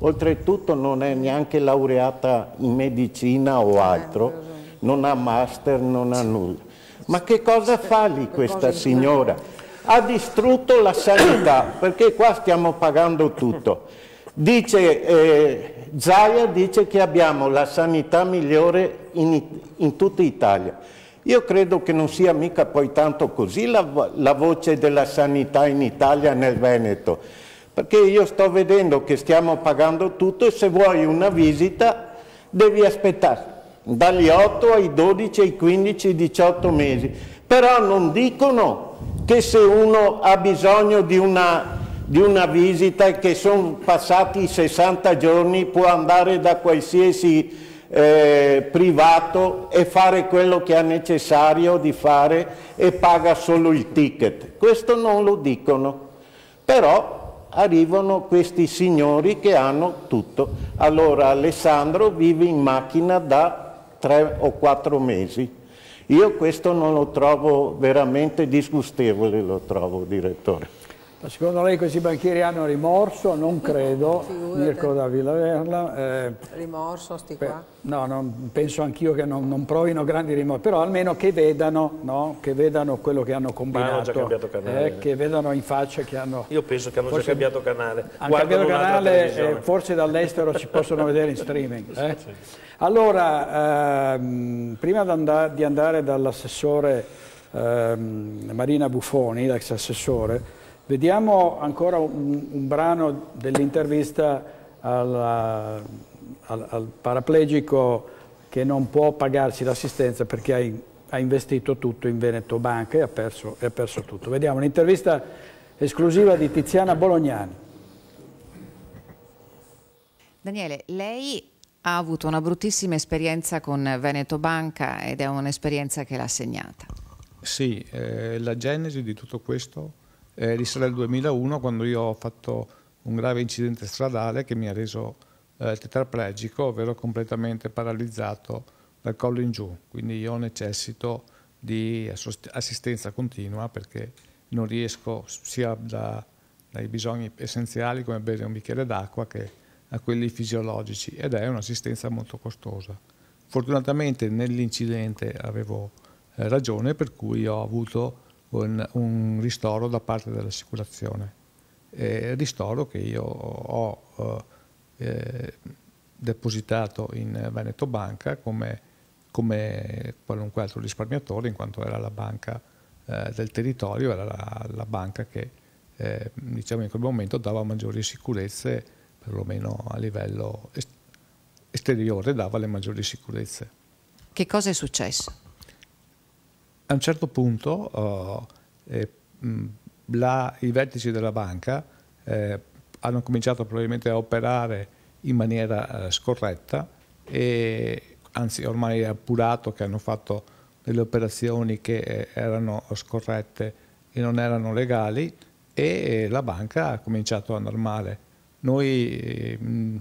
Oltretutto non è neanche laureata in medicina o altro, non ha master, non ha nulla. Ma che cosa fa lì questa signora? Ha distrutto la sanità, perché qua stiamo pagando tutto. Dice, eh, Zaia dice che abbiamo la sanità migliore in, in tutta Italia. Io credo che non sia mica poi tanto così la, la voce della sanità in Italia nel Veneto, perché io sto vedendo che stiamo pagando tutto e se vuoi una visita devi aspettare dagli 8 ai 12, ai 15, ai 18 mesi. Però non dicono che se uno ha bisogno di una, di una visita e che sono passati 60 giorni può andare da qualsiasi eh, privato e fare quello che è necessario di fare e paga solo il ticket. Questo non lo dicono. Però arrivano questi signori che hanno tutto. Allora Alessandro vive in macchina da tre o quattro mesi. Io questo non lo trovo veramente disgustevole, lo trovo, direttore. Ma secondo lei questi banchieri hanno rimorso? Non credo, Mirko da Villaverla. Eh, rimorso, sti qua? No, non, penso anch'io che non, non, provino grandi rimorsi, però almeno che vedano, no? che vedano quello che hanno combinato. Ma hanno già cambiato canale. Eh, che vedano in faccia che hanno... Io penso che hanno forse, già cambiato canale. Hanno cambiato canale, eh, forse dall'estero ci possono vedere in streaming. Eh? Allora, ehm, prima di andare dall'assessore ehm, Marina Buffoni, l'ex assessore, vediamo ancora un, un brano dell'intervista al, al, paraplegico che non può pagarsi l'assistenza perché ha, ha, investito tutto in Veneto Banca e ha perso, e ha perso tutto. Vediamo un'intervista esclusiva di Tiziana Bolognani. Daniele, lei ha avuto una bruttissima esperienza con Veneto Banca ed è un'esperienza che l'ha segnata. Sì, eh, la genesi di tutto questo eh, risale al 2001 quando io ho fatto un grave incidente stradale che mi ha reso eh, tetraplegico, ovvero completamente paralizzato dal collo in giù, quindi io necessito di assistenza continua perché non riesco sia da, dai bisogni essenziali come bere un bicchiere d'acqua che a quelli fisiologici ed è un'assistenza molto costosa. Fortunatamente nell'incidente avevo eh, ragione per cui ho avuto un, un ristoro da parte dell'assicurazione. Eh, ristoro che io ho eh, depositato in Veneto Banca come, come, qualunque altro risparmiatore in quanto era la banca eh, del territorio, era la, la banca che eh, diciamo in quel momento dava maggiori sicurezze, perlomeno a livello est esteriore dava le maggiori sicurezze. Che cosa è successo? A un certo punto uh, la, i vertici della banca eh, hanno cominciato probabilmente a operare in maniera eh, scorretta e anzi ormai è appurato che hanno fatto delle operazioni che eh, erano scorrette e non erano legali e la banca ha cominciato a andare male. Noi mh,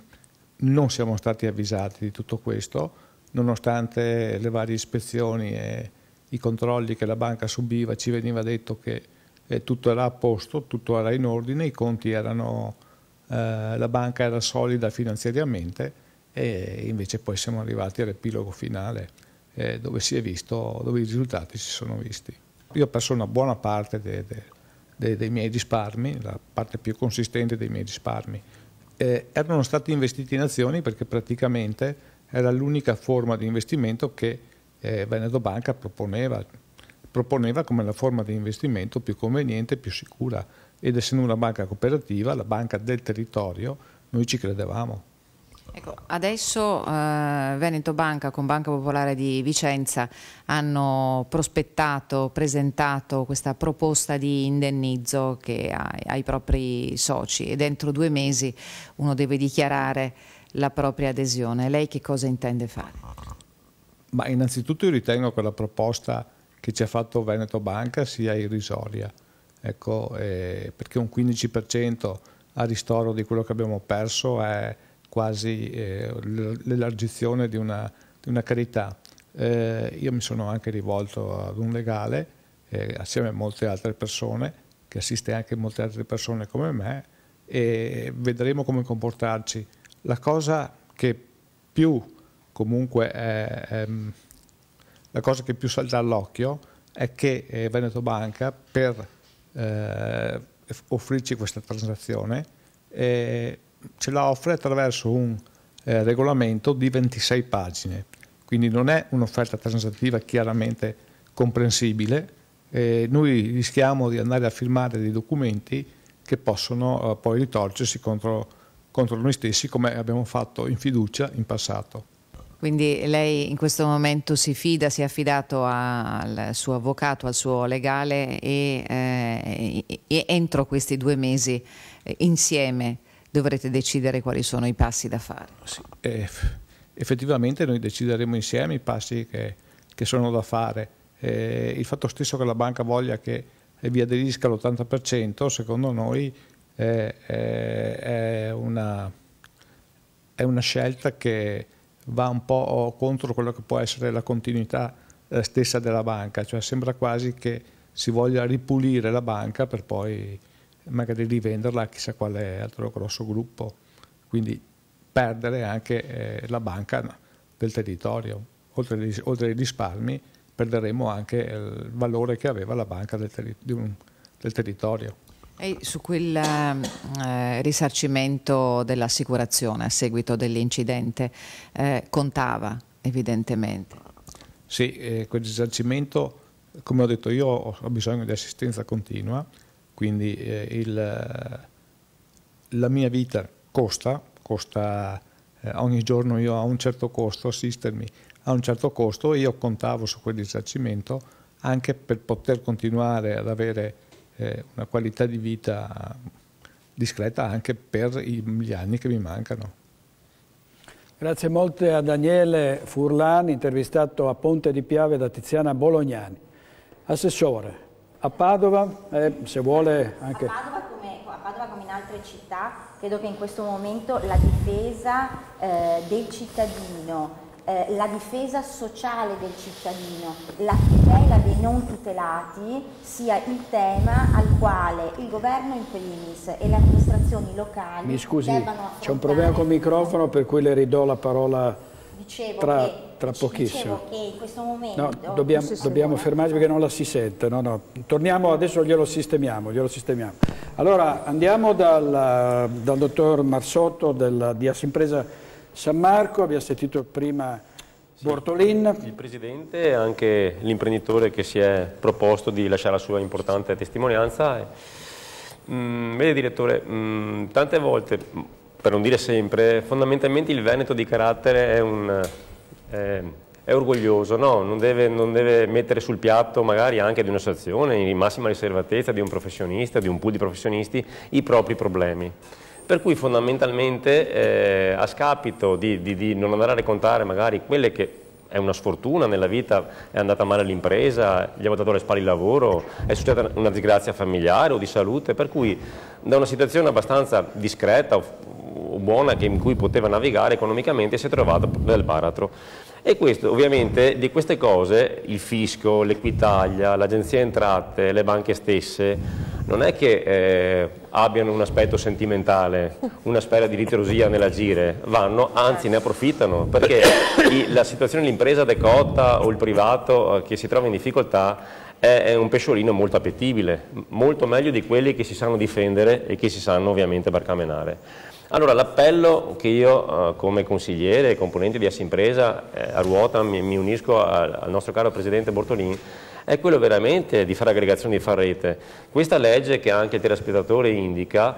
non siamo stati avvisati di tutto questo, nonostante le varie ispezioni e i controlli che la banca subiva, ci veniva detto che eh, tutto era a posto, tutto era in ordine, i conti erano, eh, la banca era solida finanziariamente e invece poi siamo arrivati all'epilogo finale eh, dove visto, dove i risultati si sono visti. Io ho perso una buona parte de, de, de, dei miei risparmi, la parte più consistente dei miei risparmi. Erano stati investiti in azioni perché praticamente era l'unica forma di investimento che eh, Veneto Banca proponeva, proponeva come la forma di investimento più conveniente e più sicura ed essendo una banca cooperativa, la banca del territorio, noi ci credevamo. Ecco, adesso eh, Veneto Banca con Banca Popolare di Vicenza hanno prospettato, presentato questa proposta di indennizzo ai, ai propri soci e dentro due mesi uno deve dichiarare la propria adesione. Lei che cosa intende fare? Ma innanzitutto io ritengo che la proposta che ci ha fatto Veneto Banca sia irrisoria, ecco, eh, perché un 15% a ristoro di quello che abbiamo perso è quasi eh, l'elargizione di una, di una carità. Eh, io mi sono anche rivolto ad un legale, eh, assieme a molte altre persone, che assiste anche molte altre persone come me, e vedremo come comportarci. La cosa che più comunque è, è, la cosa che più salta all'occhio è che eh, Veneto Banca per eh, offrirci questa transazione eh, ce la offre attraverso un eh, regolamento di 26 pagine, quindi non è un'offerta transattiva chiaramente comprensibile, noi rischiamo di andare a firmare dei documenti che possono eh, poi ritorcersi contro, contro noi stessi come abbiamo fatto in fiducia in passato. Quindi lei in questo momento si fida, si è affidato al suo avvocato, al suo legale e, eh, e entro questi due mesi eh, insieme dovrete decidere quali sono i passi da fare. Sì, eh, effettivamente noi decideremo insieme i passi che, che sono da fare. Eh, il fatto stesso che la banca voglia che vi aderisca all'80% secondo noi è, è, è, una, è una scelta che va un po' contro quello che può essere la continuità eh, stessa della banca, cioè sembra quasi che si voglia ripulire la banca per poi magari rivenderla a chissà quale altro grosso gruppo, quindi perdere anche eh, la banca del territorio, oltre ai, risparmi perderemo anche il valore che aveva la banca del territorio. E su quel eh, risarcimento dell'assicurazione a seguito dell'incidente eh, contava evidentemente? Sì, eh, quel risarcimento, come ho detto io, ho bisogno di assistenza continua, quindi eh, il, la mia vita costa, costa eh, ogni giorno io ho un certo costo, assistermi a un certo costo e io contavo su quel risarcimento anche per poter continuare ad avere eh, una qualità di vita discreta anche per gli anni che mi mancano. Grazie molte a Daniele Furlan, intervistato a Ponte di Piave da Tiziana Bolognani. Assessore, a Padova, eh, se vuole anche... A Padova, come, a Padova come in altre città, credo che in questo momento la difesa eh, del cittadino eh, la difesa sociale del cittadino, la tutela dei non tutelati sia il tema al quale il governo in primis e le amministrazioni locali Mi scusi, c'è un problema col microfono per cui le ridò la parola Dicevo tra, che, tra pochissimo. dicevo che in questo momento No, dobbiamo, dobbiamo fermarci perché non la si sente. No, no. Torniamo, adesso glielo sistemiamo, glielo sistemiamo. Allora, andiamo dal, dal dottor Marsotto del, di Assimpresa San Marco, abbiamo sentito prima Bortolin. Il Presidente e anche l'imprenditore che si è proposto di lasciare la sua importante testimonianza. E, mm, vede Direttore, mm, tante volte, per non dire sempre, fondamentalmente il Veneto di carattere è, un, è, è orgoglioso, no? non, deve, non deve mettere sul piatto magari anche di un'associazione in massima riservatezza, di un professionista, di un pool di professionisti, i propri problemi. Per cui fondamentalmente eh, a scapito di, di, di non andare a raccontare magari quelle che è una sfortuna nella vita, è andata male l'impresa, gli ha dato alle spalle il lavoro, è successa una disgrazia familiare o di salute, per cui da una situazione abbastanza discreta o, buona in cui poteva navigare economicamente si è trovato nel baratro. E questo ovviamente di queste cose il fisco, l'Equitalia, l'Agenzia Entrate, le banche stesse non è che eh, abbiano un aspetto sentimentale, una spera di ritrosia nell'agire, vanno, anzi ne approfittano, perché i- la situazione dell'impresa decotta o il privato eh, che si trova in difficoltà è, è un pesciolino molto appetibile, molto meglio di quelli che si sanno difendere e che si sanno ovviamente barcamenare. Allora l'appello che io eh, come consigliere e componente di Assimpresa eh, a ruota mi, mi unisco al, al nostro caro Presidente Bortolini è quello veramente di fare aggregazione, di fare rete. Questa legge che anche il telespettatore indica,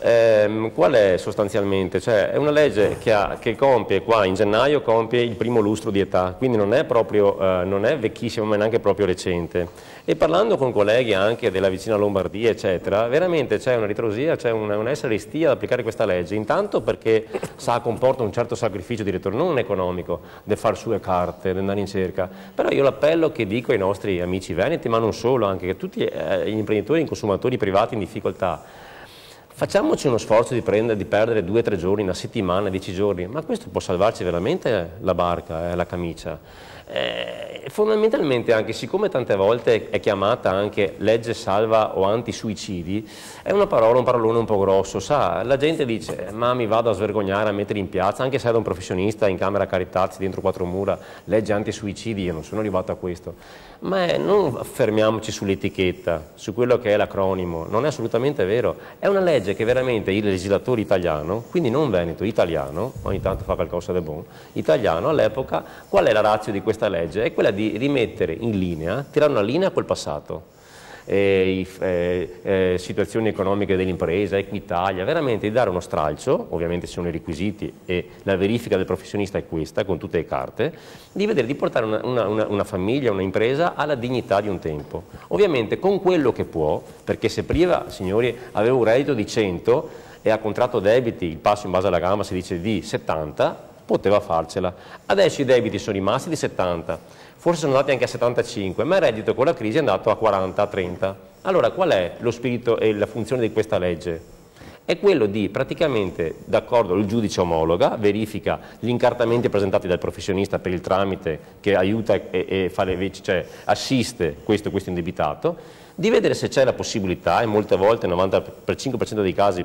ehm, qual è sostanzialmente? Cioè, è una legge che, ha- che compie qua in gennaio compie il primo lustro di età, quindi non è proprio, eh, non è vecchissima ma neanche proprio recente. E parlando con colleghi anche della vicina Lombardia, eccetera, veramente c'è una ritrosia, c'è una, un'essere istia ad applicare questa legge, intanto perché sa comporta un certo sacrificio di ritorno, non economico, del far sue carte, di andare in cerca, però io l'appello che dico ai nostri amici veneti, ma non solo, anche a tutti eh, gli imprenditori i consumatori privati in difficoltà, Facciamoci uno sforzo di, prendere, di perdere due o tre giorni, una settimana, dieci giorni, ma questo può salvarci veramente la barca, eh, la camicia. Eh, fondamentalmente anche siccome tante volte è chiamata anche legge salva o antisuicidi, è una parola, un parolone un po' grosso, sa, la gente dice ma mi vado a svergognare, a mettere in piazza, anche se ero un professionista in camera a caritarsi dentro quattro mura, legge antisuicidi, io non sono arrivato a questo, ma è- non fermiamoci sull'etichetta, su quello che è l'acronimo, non è assolutamente vero, è una legge che veramente il legislatore italiano, quindi non veneto, italiano, ogni tanto fa qualcosa di buono, italiano all'epoca, qual è la razza di questa legge? È quella di rimettere in linea, tirare una linea col passato. Eh, eh, situazioni economiche dell'impresa, Equitalia, veramente di dare uno stralcio, ovviamente ci sono i requisiti e la verifica del professionista è questa, con tutte le carte, di vedere di portare una, una- una- una famiglia, una impresa alla dignità di un tempo. Ovviamente con quello che può, perché se prima, signori, aveva un reddito di 100 e ha contratto debiti, il passo in base alla gamba si dice di 70, poteva farcela. Adesso i debiti sono rimasti di 70, forse sono andati anche a 75, ma il reddito con la crisi è andato a 40, a 30. Allora qual è lo spirito e la funzione di questa legge? È quello di praticamente, d'accordo, il giudice omologa, verifica gli incartamenti presentati dal professionista per il tramite che aiuta e, e le cioè, assiste questo, questo indebitato, di vedere se c'è la possibilità, e molte volte, nel 95% dei casi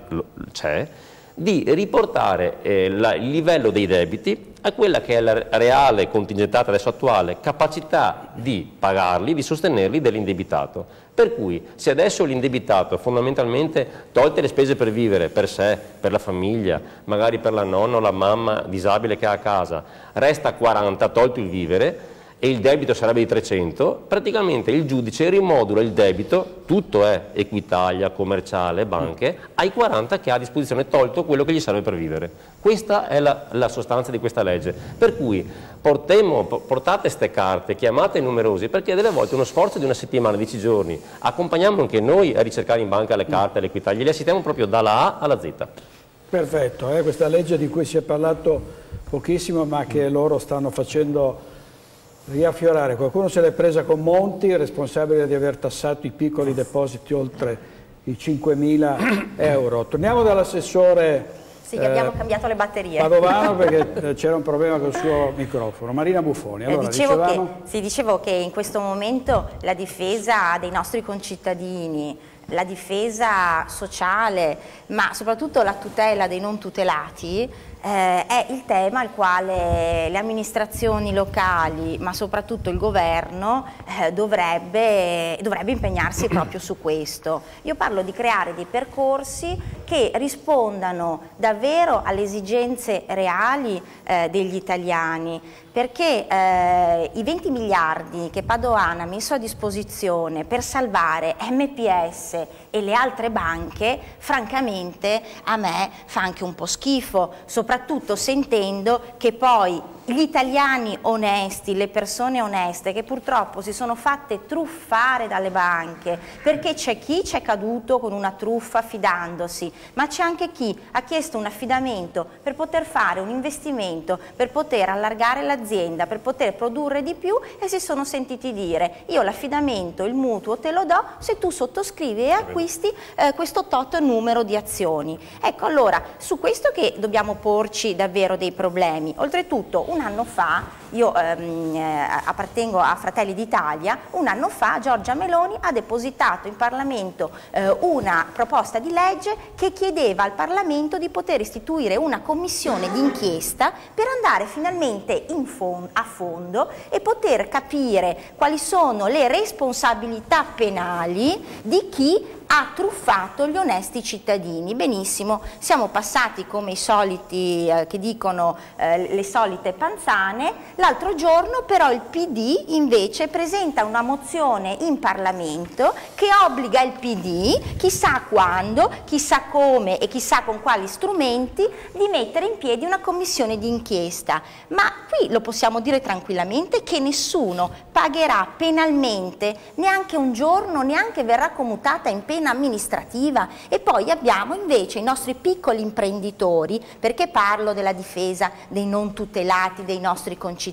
c'è, di riportare eh, la- il livello dei debiti a quella che è la reale, contingentata adesso attuale, capacità di pagarli, di sostenerli dell'indebitato. Per cui se adesso l'indebitato fondamentalmente, tolte le spese per vivere, per sé, per la famiglia, magari per la nonna o la mamma disabile che ha a casa, resta a 40, tolto il vivere, e il debito sarebbe di 300, praticamente il giudice rimodula il debito, tutto è Equitalia, commerciale, banche, ai 40 che ha a disposizione, tolto quello che gli serve per vivere. Questa è la, la sostanza di questa legge. Per cui portemo- po- portate queste carte, chiamate numerosi, perché delle volte uno sforzo di una settimana, 10 giorni, accompagniamo anche noi a ricercare in banca le carte, le Equitalia, le assistiamo proprio dalla A alla Z. Perfetto, eh, questa legge di cui si è parlato pochissimo ma che loro stanno facendo riaffiorare. Qualcuno se l'è presa con Monti, responsabile di aver tassato i piccoli depositi oltre i 5.000 euro. Torniamo dall'assessore Sì, che abbiamo cambiato le batterie. Padovano perché eh, c'era un problema col suo microfono. Marina Buffoni, allora Eh, dicevo, dicevamo... che, sì, dicevo che in questo momento la difesa dei nostri concittadini, la difesa sociale, ma soprattutto la tutela dei non tutelati, eh, è il tema al quale le amministrazioni locali, ma soprattutto il governo, eh, dovrebbe, dovrebbe impegnarsi proprio su questo. Io parlo di creare dei percorsi che rispondano davvero alle esigenze reali eh, degli italiani, perché eh, i 20 miliardi che Padoan ha messo a disposizione per salvare MPS e le altre banche, francamente a me fa anche un po' schifo, soprattutto sentendo che poi gli italiani onesti, le persone oneste che purtroppo si sono fatte truffare dalle banche, perché c'è chi c'è caduto con una truffa fidandosi, ma c'è anche chi ha chiesto un affidamento per poter fare un investimento, per poter allargare l'azienda, per poter produrre di più e si sono sentiti dire io l'affidamento, il mutuo te lo do se tu sottoscrivi e acquisti eh, questo tot numero di azioni. Ecco allora su questo che dobbiamo porci davvero dei problemi. Oltretutto un anno fa, io ehm, eh, appartengo a Fratelli d'Italia, un anno fa Giorgia Meloni ha depositato in Parlamento eh, una proposta di legge che chiedeva al Parlamento di poter istituire una commissione d'inchiesta per andare finalmente in fon- a fondo e poter capire quali sono le responsabilità penali di chi ha truffato gli onesti cittadini. Benissimo, siamo passati come i soliti eh, che dicono eh, le solite panzane, l'altro giorno però il PD invece presenta una mozione in Parlamento che obbliga il PD, chissà quando, chissà come e chissà con quali strumenti, di mettere in piedi una commissione d'inchiesta. Ma qui lo possiamo dire tranquillamente che nessuno pagherà penalmente neanche un giorno, neanche verrà commutata in pena amministrativa e poi abbiamo invece i nostri piccoli imprenditori, perché parlo della difesa dei non tutelati, dei nostri concittadini,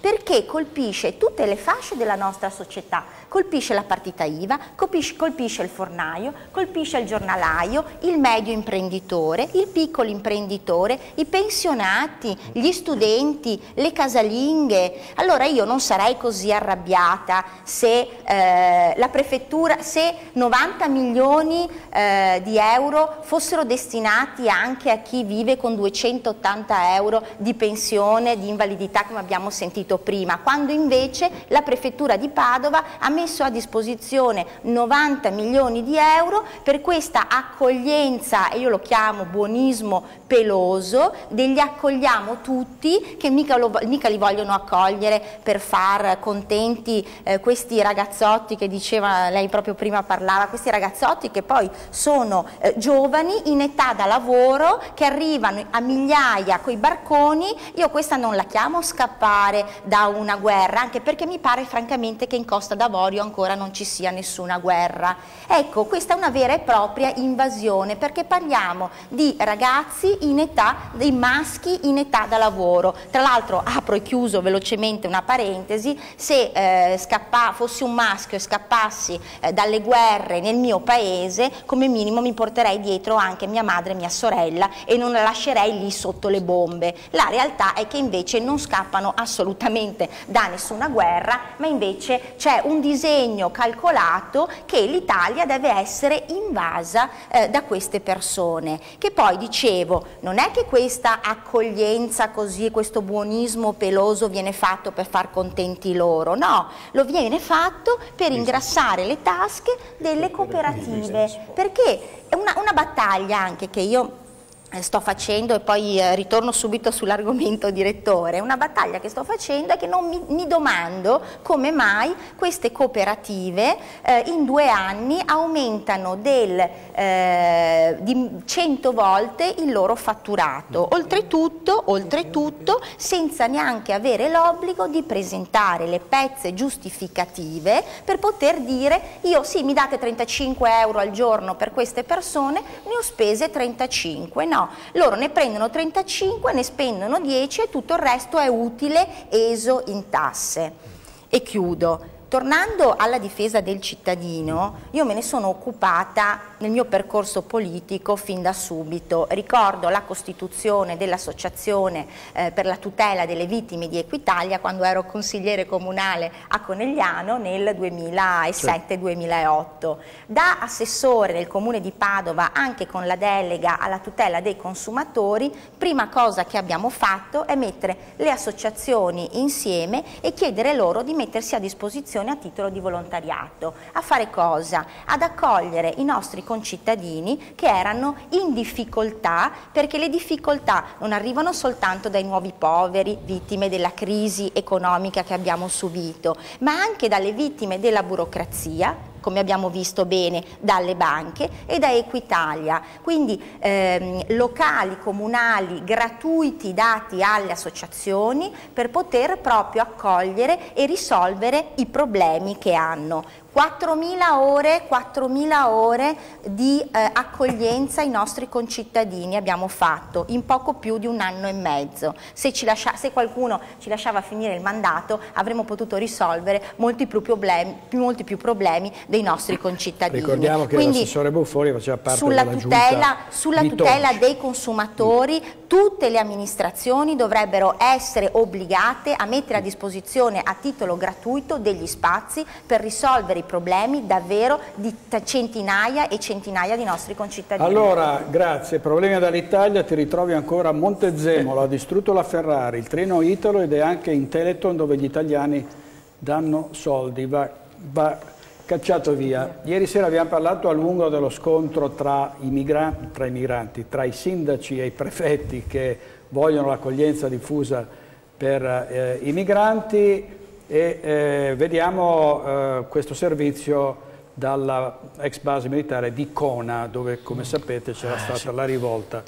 perché colpisce tutte le fasce della nostra società, colpisce la partita IVA, colpisce, colpisce il fornaio, colpisce il giornalaio, il medio imprenditore, il piccolo imprenditore, i pensionati, gli studenti, le casalinghe. Allora io non sarei così arrabbiata se eh, la prefettura, se 90 milioni eh, di euro fossero destinati anche a chi vive con 280 euro di pensione, di invalidità come abbiamo sentito prima, quando invece la prefettura di Padova ha messo a disposizione 90 milioni di euro per questa accoglienza, e io lo chiamo buonismo peloso, degli accogliamo tutti che mica, lo, mica li vogliono accogliere per far contenti eh, questi ragazzotti che diceva, lei proprio prima parlava, questi ragazzotti che poi sono eh, giovani in età da lavoro che arrivano a migliaia coi barconi, io questa non la chiamo scappare da una guerra, anche perché mi pare francamente che in Costa d'Avorio ancora non ci sia nessuna guerra. Ecco, questa è una vera e propria invasione perché parliamo di ragazzi in età, dei maschi in età da lavoro. Tra l'altro apro e chiuso velocemente una parentesi, se eh, scappa, fossi un maschio e scappassi eh, dalle guerre nel mio paese, come minimo mi porterei dietro anche mia madre e mia sorella e non la lascerei lì sotto le bombe. La realtà è che invece non scappano assolutamente da nessuna guerra, ma invece c'è un disegno calcolato che l'Italia deve essere invasa eh, da queste persone. Che poi dicevo, non è che questa accoglienza così, questo buonismo peloso viene fatto per far contenti loro, no, lo viene fatto per ingrassare le tasche delle cooperative, perché è una, una battaglia anche che io eh, sto facendo e poi eh, ritorno subito sull'argomento direttore, una battaglia che sto facendo è che non mi, mi domando come mai queste cooperative eh, in due anni aumentano del, eh, di 100 volte il loro fatturato, oltretutto, oltretutto senza neanche avere l'obbligo di presentare le pezze giustificative per poter dire io sì mi date 35 euro al giorno per queste persone, ne ho spese 35, no, loro ne prendono 35, ne spendono 10 e tutto il resto è utile eso in tasse. E chiudo. Tornando alla difesa del cittadino, io me ne sono occupata nel mio percorso politico fin da subito. Ricordo la costituzione dell'Associazione eh, per la tutela delle vittime di Equitalia quando ero consigliere comunale a Conegliano nel 2007-2008. Da assessore nel comune di Padova, anche con la delega alla tutela dei consumatori, prima cosa che abbiamo fatto è mettere le associazioni insieme e chiedere loro di mettersi a disposizione a titolo di volontariato. A fare cosa? Ad accogliere i nostri concittadini che erano in difficoltà perché le difficoltà non arrivano soltanto dai nuovi poveri, vittime della crisi economica che abbiamo subito, ma anche dalle vittime della burocrazia, come abbiamo visto bene dalle banche e da Equitalia, quindi ehm, locali, comunali, gratuiti dati alle associazioni per poter proprio accogliere e risolvere i problemi che hanno. 4.000 ore, 4.000 ore di eh, accoglienza ai nostri concittadini abbiamo fatto in poco più di un anno e mezzo. Se, lascia, se qualcuno ci lasciava finire il mandato avremmo potuto risolvere molti più problemi, molti più problemi dei nostri concittadini. Ricordiamo che l'assessore Buffoni faceva parte sulla della tutela, sulla tutela dei consumatori tutte le amministrazioni dovrebbero essere obbligate a mettere a disposizione a titolo gratuito degli spazi per risolvere i problemi davvero di centinaia e centinaia di nostri concittadini. Allora, grazie. Problemi dall'Italia, ti ritrovi ancora a Montezemolo, ha distrutto la Ferrari, il treno Italo ed è anche in Teleton dove gli italiani danno soldi, va, va cacciato via. Ieri sera abbiamo parlato a lungo dello scontro tra i, migranti, tra i migranti, tra i sindaci e i prefetti che vogliono l'accoglienza diffusa per eh, i migranti e eh, vediamo eh, questo servizio dalla ex base militare di Cona dove come sapete c'era stata la rivolta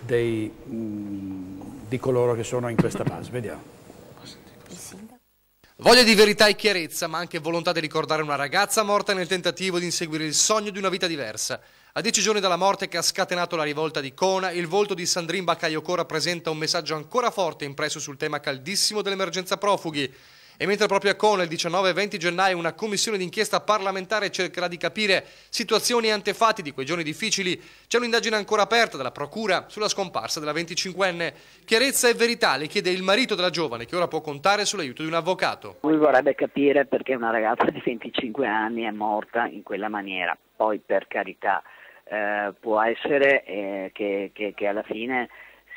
dei, mh, di coloro che sono in questa base. Vediamo. Voglia di verità e chiarezza, ma anche volontà di ricordare una ragazza morta nel tentativo di inseguire il sogno di una vita diversa. A dieci giorni dalla morte che ha scatenato la rivolta di Kona, il volto di Sandrine Bakayoko rappresenta un messaggio ancora forte impresso sul tema caldissimo dell'emergenza profughi. E mentre proprio a Kona il 19 e 20 gennaio una commissione d'inchiesta parlamentare cercherà di capire situazioni e antefatti di quei giorni difficili, c'è un'indagine ancora aperta dalla Procura sulla scomparsa della 25enne. Chiarezza e verità le chiede il marito della giovane che ora può contare sull'aiuto di un avvocato. Lui vorrebbe capire perché una ragazza di 25 anni è morta in quella maniera. Poi per carità eh, può essere eh, che, che- che alla fine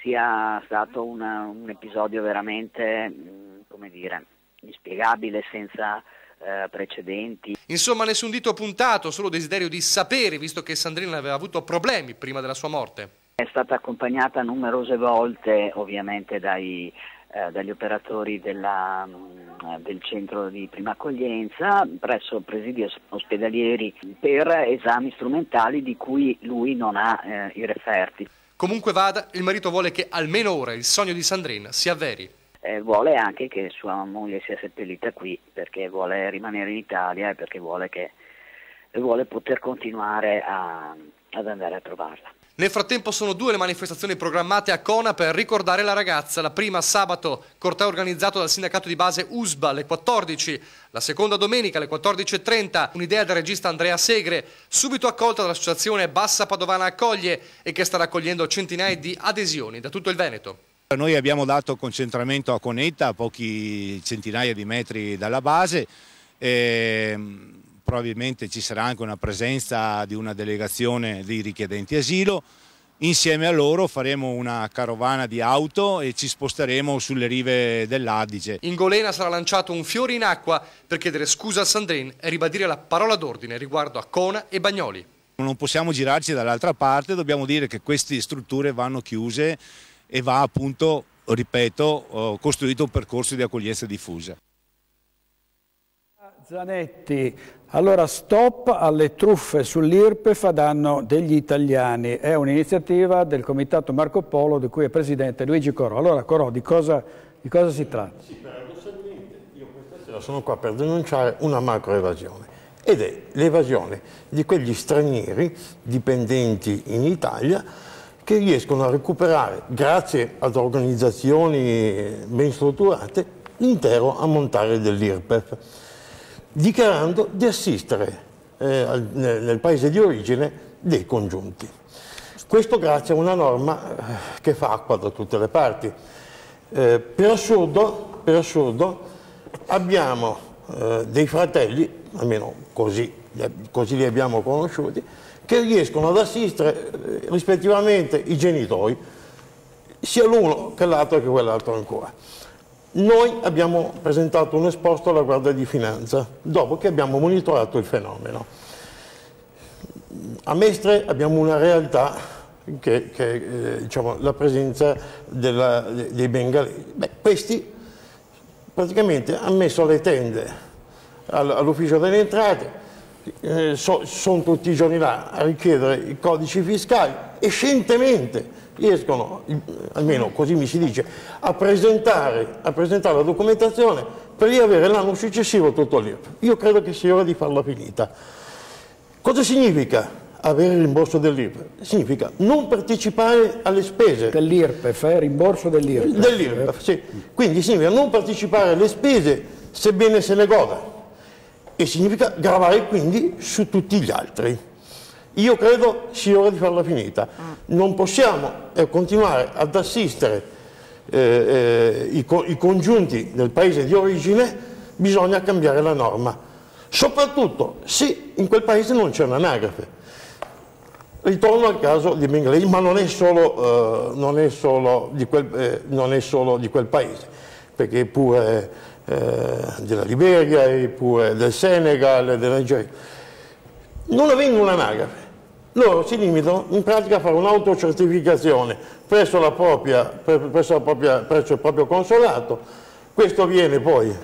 sia stato una- un episodio veramente, mh, come dire, inspiegabile, senza eh, precedenti. Insomma, nessun dito puntato, solo desiderio di sapere, visto che Sandrina aveva avuto problemi prima della sua morte. È stata accompagnata numerose volte ovviamente dai, eh, dagli operatori della, mh, del centro di prima accoglienza presso presidi os- ospedalieri per esami strumentali di cui lui non ha eh, i referti. Comunque vada, il marito vuole che almeno ora il sogno di Sandrine si avveri. Eh, vuole anche che sua moglie sia seppellita qui perché vuole rimanere in Italia e perché vuole, che, vuole poter continuare a- ad andare a trovarla. Nel frattempo sono due le manifestazioni programmate a Cona per ricordare la ragazza. La prima sabato, corteo organizzato dal sindacato di base USBA alle 14. La seconda domenica alle 14.30, un'idea del regista Andrea Segre, subito accolta dall'associazione Bassa Padovana Accoglie e che sta raccogliendo centinaia di adesioni da tutto il Veneto. Noi abbiamo dato concentramento a Conetta, a pochi centinaia di metri dalla base. e, mh, probabilmente ci sarà anche una presenza di una delegazione di richiedenti asilo. Insieme a loro faremo una carovana di auto e ci sposteremo sulle rive dell'Adige. In Golena sarà lanciato un fiore in acqua per chiedere scusa a Sandrine e ribadire la parola d'ordine riguardo a Cona e Bagnoli. Non possiamo girarci dall'altra parte, dobbiamo dire che queste strutture vanno chiuse e va appunto, ripeto, eh, costruito un percorso di accoglienza diffusa. Zanetti, allora stop alle truffe sull'IRPEF a danno degli italiani. È un'iniziativa del Comitato Marco Polo di cui è presidente Luigi Corò. Allora Corò, di cosa, di cosa si tratta? Stasera sono qua per denunciare una macroevasione ed è l'evasione di quegli stranieri dipendenti in Italia che riescono a recuperare, grazie ad organizzazioni ben strutturate, l'intero ammontare dell'IRPEF. dichiarando di assistere eh, nel, nel paese di origine dei congiunti. Questo grazie a una norma eh, che fa acqua da tutte le parti. Eh, per, assurdo, per assurdo abbiamo eh, dei fratelli, almeno così, così li abbiamo conosciuti, che riescono ad assistere eh, rispettivamente i genitori, sia l'uno che l'altro che quell'altro ancora. Noi abbiamo presentato un esposto alla Guardia di Finanza dopo che abbiamo monitorato il fenomeno. A Mestre abbiamo una realtà che, che eh, diciamo, la presenza della- dei bengalesi. Beh, questi praticamente hanno messo le tende all- all'ufficio delle entrate, eh, so- sono tutti i giorni là a richiedere i codici fiscali e scientemente riescono, almeno così mi si dice, a presentare, a presentare la documentazione per riavere l'anno successivo tutto l'IRP. Io credo che sia ora di farla finita. Cosa significa avere il rimborso dell'IRP? Significa non partecipare alle spese. Dell'IRPEF, eh, rimborso dell'IRPEF. Dell'IRPEF, sì. Quindi significa non partecipare alle spese sebbene se ne goda e significa gravare quindi su tutti gli altri. Io credo sia ora di farla finita. Non possiamo eh, continuare ad assistere eh, eh, i, co- i congiunti del paese di origine, bisogna cambiare la norma. Soprattutto se in quel paese non c'è un'anagrafe. Ritorno al caso di Bengalesi, ma non è solo, eh, non è solo di, quel, eh, non è solo di quel paese, perché pure della Liberia, e pure del Senegal, della Nigeria. Non avendo un'anagrafe, loro si limitano in pratica a fare un'autocertificazione presso, presso, presso il proprio consolato, questo viene poi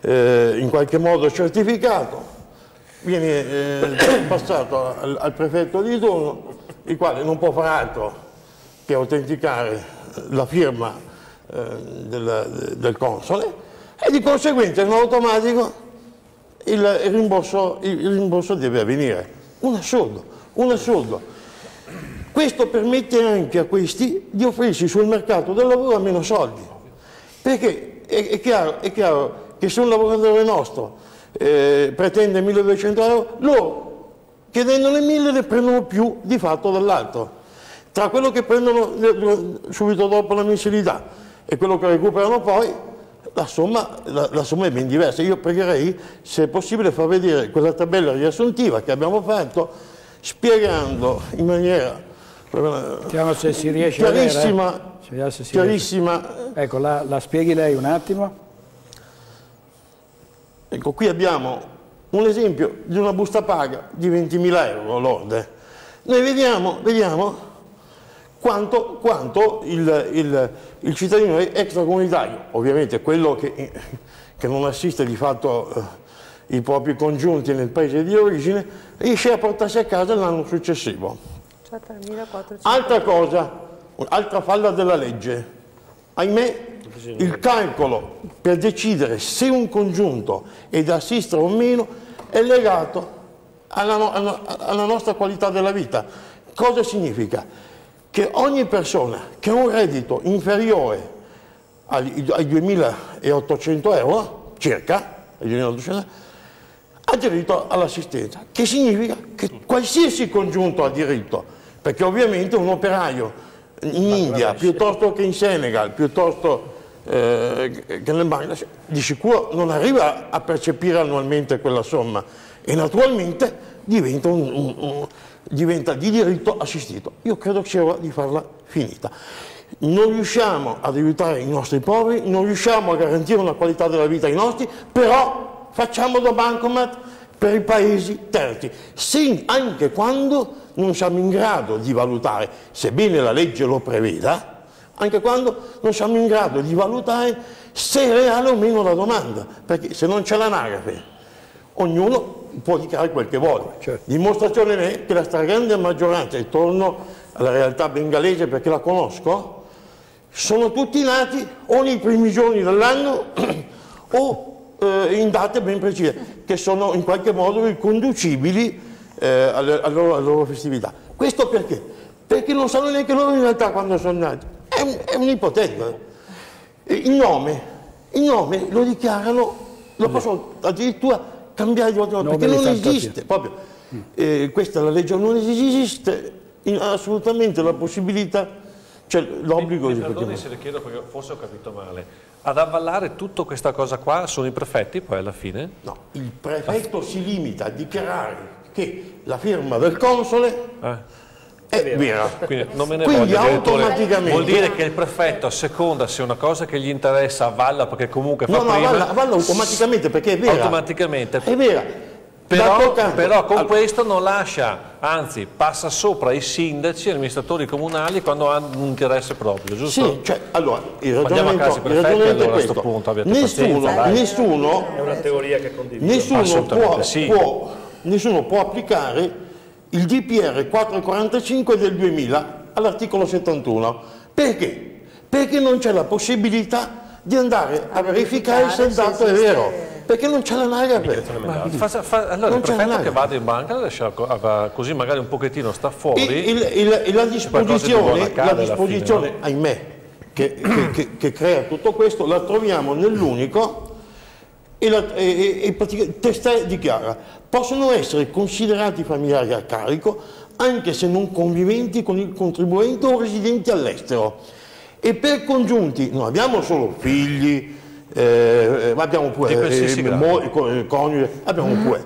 eh, in qualche modo certificato, viene eh, passato al, al prefetto di turno, il quale non può fare altro che autenticare la firma eh, del, del console e di conseguenza in automatico il, rimborso, il rimborso deve avvenire. Un assurdo, un assurdo. Questo permette anche a questi di offrirsi sul mercato del lavoro a meno soldi. Perché è, è chiaro, è chiaro che se un lavoratore nostro eh, pretende 1200 euro, loro chiedendone 1000 ne prendono più di fatto dall'altro. Tra quello che prendono eh, subito dopo la mensilità e quello che recuperano poi, la somma, la- la somma è ben diversa. Io pregherei, se è possibile, far vedere quella tabella riassuntiva che abbiamo fatto, spiegando in maniera eh, Vediamo se si riesce a vedere. chiarissima, vediamo se si chiarissima riesce. Ecco, la, la spieghi lei un attimo. Ecco, qui abbiamo un esempio di una busta paga di 20.000 euro lorde. Noi vediamo, vediamo quanto, quanto il, il- il cittadino extracomunitario, ovviamente quello che, che non assiste di fatto eh, i propri congiunti nel paese di origine, riesce a portarsi a casa l'anno successivo. Cioè 3.400. Altra cosa, altra falla della legge. Ahimè, il calcolo per decidere se un congiunto è da assistere o meno è legato alla, no- alla- alla nostra qualità della vita. Cosa significa? Che ogni persona che ha un reddito inferiore ai 2.800 euro, circa, ai 2.800, ha diritto all'assistenza, che significa che qualsiasi congiunto ha diritto, perché ovviamente un operaio in India, piuttosto che in Senegal, piuttosto eh, che nel Bangladesh, di sicuro non arriva a percepire annualmente quella somma e naturalmente diventa, un- un- un- diventa di diritto assistito. Io credo che sia ora di farla finita. Non riusciamo ad aiutare i nostri poveri, non riusciamo a garantire una qualità della vita ai nostri, però facciamo da bancomat per i paesi terzi, se- anche quando non siamo in grado di valutare, sebbene la legge lo preveda, anche quando non siamo in grado di valutare se è reale o meno la domanda, perché se non c'è l'anagrafe, ognuno può dichiarare quel che vuole. Dimostrazione è che la stragrande maggioranza, e torno alla realtà bengalese perché la conosco, sono tutti nati o nei primi giorni dell'anno o eh, in date ben precise, che sono in qualche modo riconducibili eh, alle, alle loro, alle loro festività. Questo perché? Perché non sanno neanche loro in realtà quando sono nati. È, un- è un'ipotesi. Eh, Il nome, il nome lo dichiarano, lo possono addirittura cambiare di ordine, perché non esiste proprio. Eh, questa è la legge, non esiste assolutamente la possibilità, cioè l'obbligo di perdoni se le chiedo perché forse ho capito male. Ad avvallare tutta questa cosa qua sono i prefetti poi alla fine? No, il prefetto si limita a dichiarare che la firma del console è vera. Quindi non me ne Quindi voglio, automaticamente- Vuol dire che il prefetto a seconda se è una cosa che gli interessa avvalla perché comunque fa No, no, prima... avvalla, avvalla automaticamente perché è vera. Automaticamente. È vera. Però, però con questo non lascia, anzi passa sopra i sindaci e gli amministratori comunali quando hanno un interesse proprio, giusto? Sì, cioè, allora, il Mandiamo a ragionamento, casa i il prefetti ragionamento allora è a sto questo. punto, abbiate Nessuno, pazienza, nessuno, È una teoria che condivido. nessuno, può, sì. può- nessuno può applicare il DPR 445 del 2000 all'articolo 71. Perché? Perché non c'è la possibilità di andare a verificare se il dato è vero. Perché non c'è l'anagrafe. Ma fa- fa- allora Non il prefetto che vada in banca lascia così magari un pochettino sta fuori. Il- il- il- la disposizione, la disposizione fine, no? ahimè, che, che- che- che crea tutto questo, la troviamo nell'unico e, la, e, e- e testa dichiara possono essere considerati familiari a carico anche se non conviventi con il contribuente o residenti all'estero. E per congiunti non abbiamo solo figli eh, ma abbiamo pure eh, mo- co- coniuge, abbiamo pure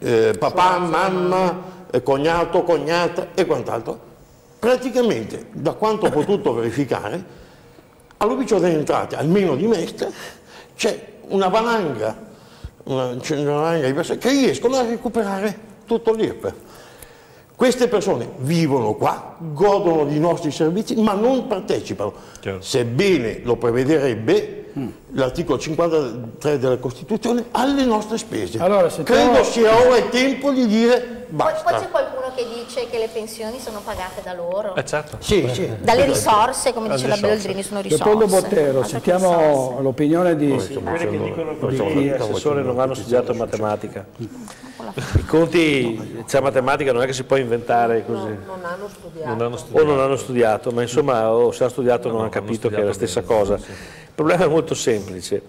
eh, papà, mamma, eh, cognato, cognata e quant'altro. Praticamente, da quanto ho potuto verificare, all'ufficio delle entrate, almeno di Mestre, c'è una valanga, una, valanga di persone che riescono a recuperare tutto l'IRPEF. Queste persone vivono qua, godono di nostri servizi, ma non partecipano. Sebbene lo prevederebbe l'articolo 53 della Costituzione alle nostre spese. Allora, Credo sia ora il tempo di dire Poi, poi basta. c'è qualcuno che dice che le pensioni sono pagate da loro. Eh certo. Sì, sì. Dalle risorse, come dice la Beldrini, sono risorse. Leopoldo Bottero, sentiamo l'opinione di... Quelli che dicono così gli assessori non hanno studiato matematica. I conti, cioè matematica non è che si può inventare così. Non hanno studiato. Non hanno studiato. O non hanno studiato, ma insomma o se hanno studiato non hanno capito che è la stessa cosa. Il problema è molto semplice.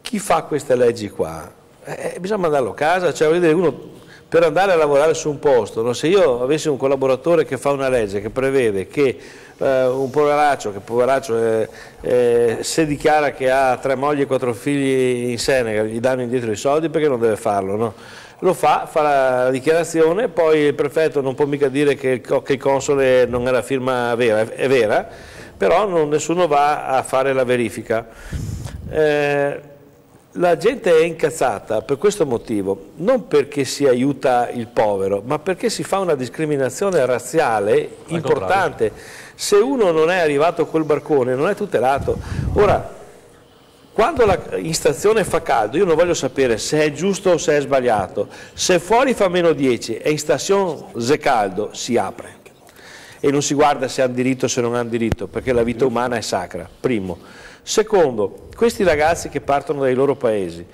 Chi fa queste leggi qua? Eh, bisogna mandarlo a casa, cioè voglio dire, uno per andare a lavorare su un posto, no? se io avessi un collaboratore che fa una legge che prevede che eh, un poveraccio, che poveraccio eh, eh, se dichiara che ha tre mogli e quattro figli in Senegal, gli danno indietro i soldi perché non deve farlo, no? Lo fa, fa la dichiarazione, poi il prefetto non può mica dire che che il console non è la firma vera, è, vera, però non- nessuno va a fare la verifica. Eh, la gente è incazzata per questo motivo, non perché si aiuta il povero, ma perché si fa una discriminazione razziale importante. Se uno non è arrivato a quel barcone non è tutelato. Ora, quando la in stazione fa caldo, io non voglio sapere se è giusto o se è sbagliato. Se fuori fa meno 10 e in stazione è caldo, si apre. E non si guarda se hanno diritto o se non hanno diritto, perché la vita umana è sacra, primo. Secondo, questi ragazzi che partono dai loro paesi,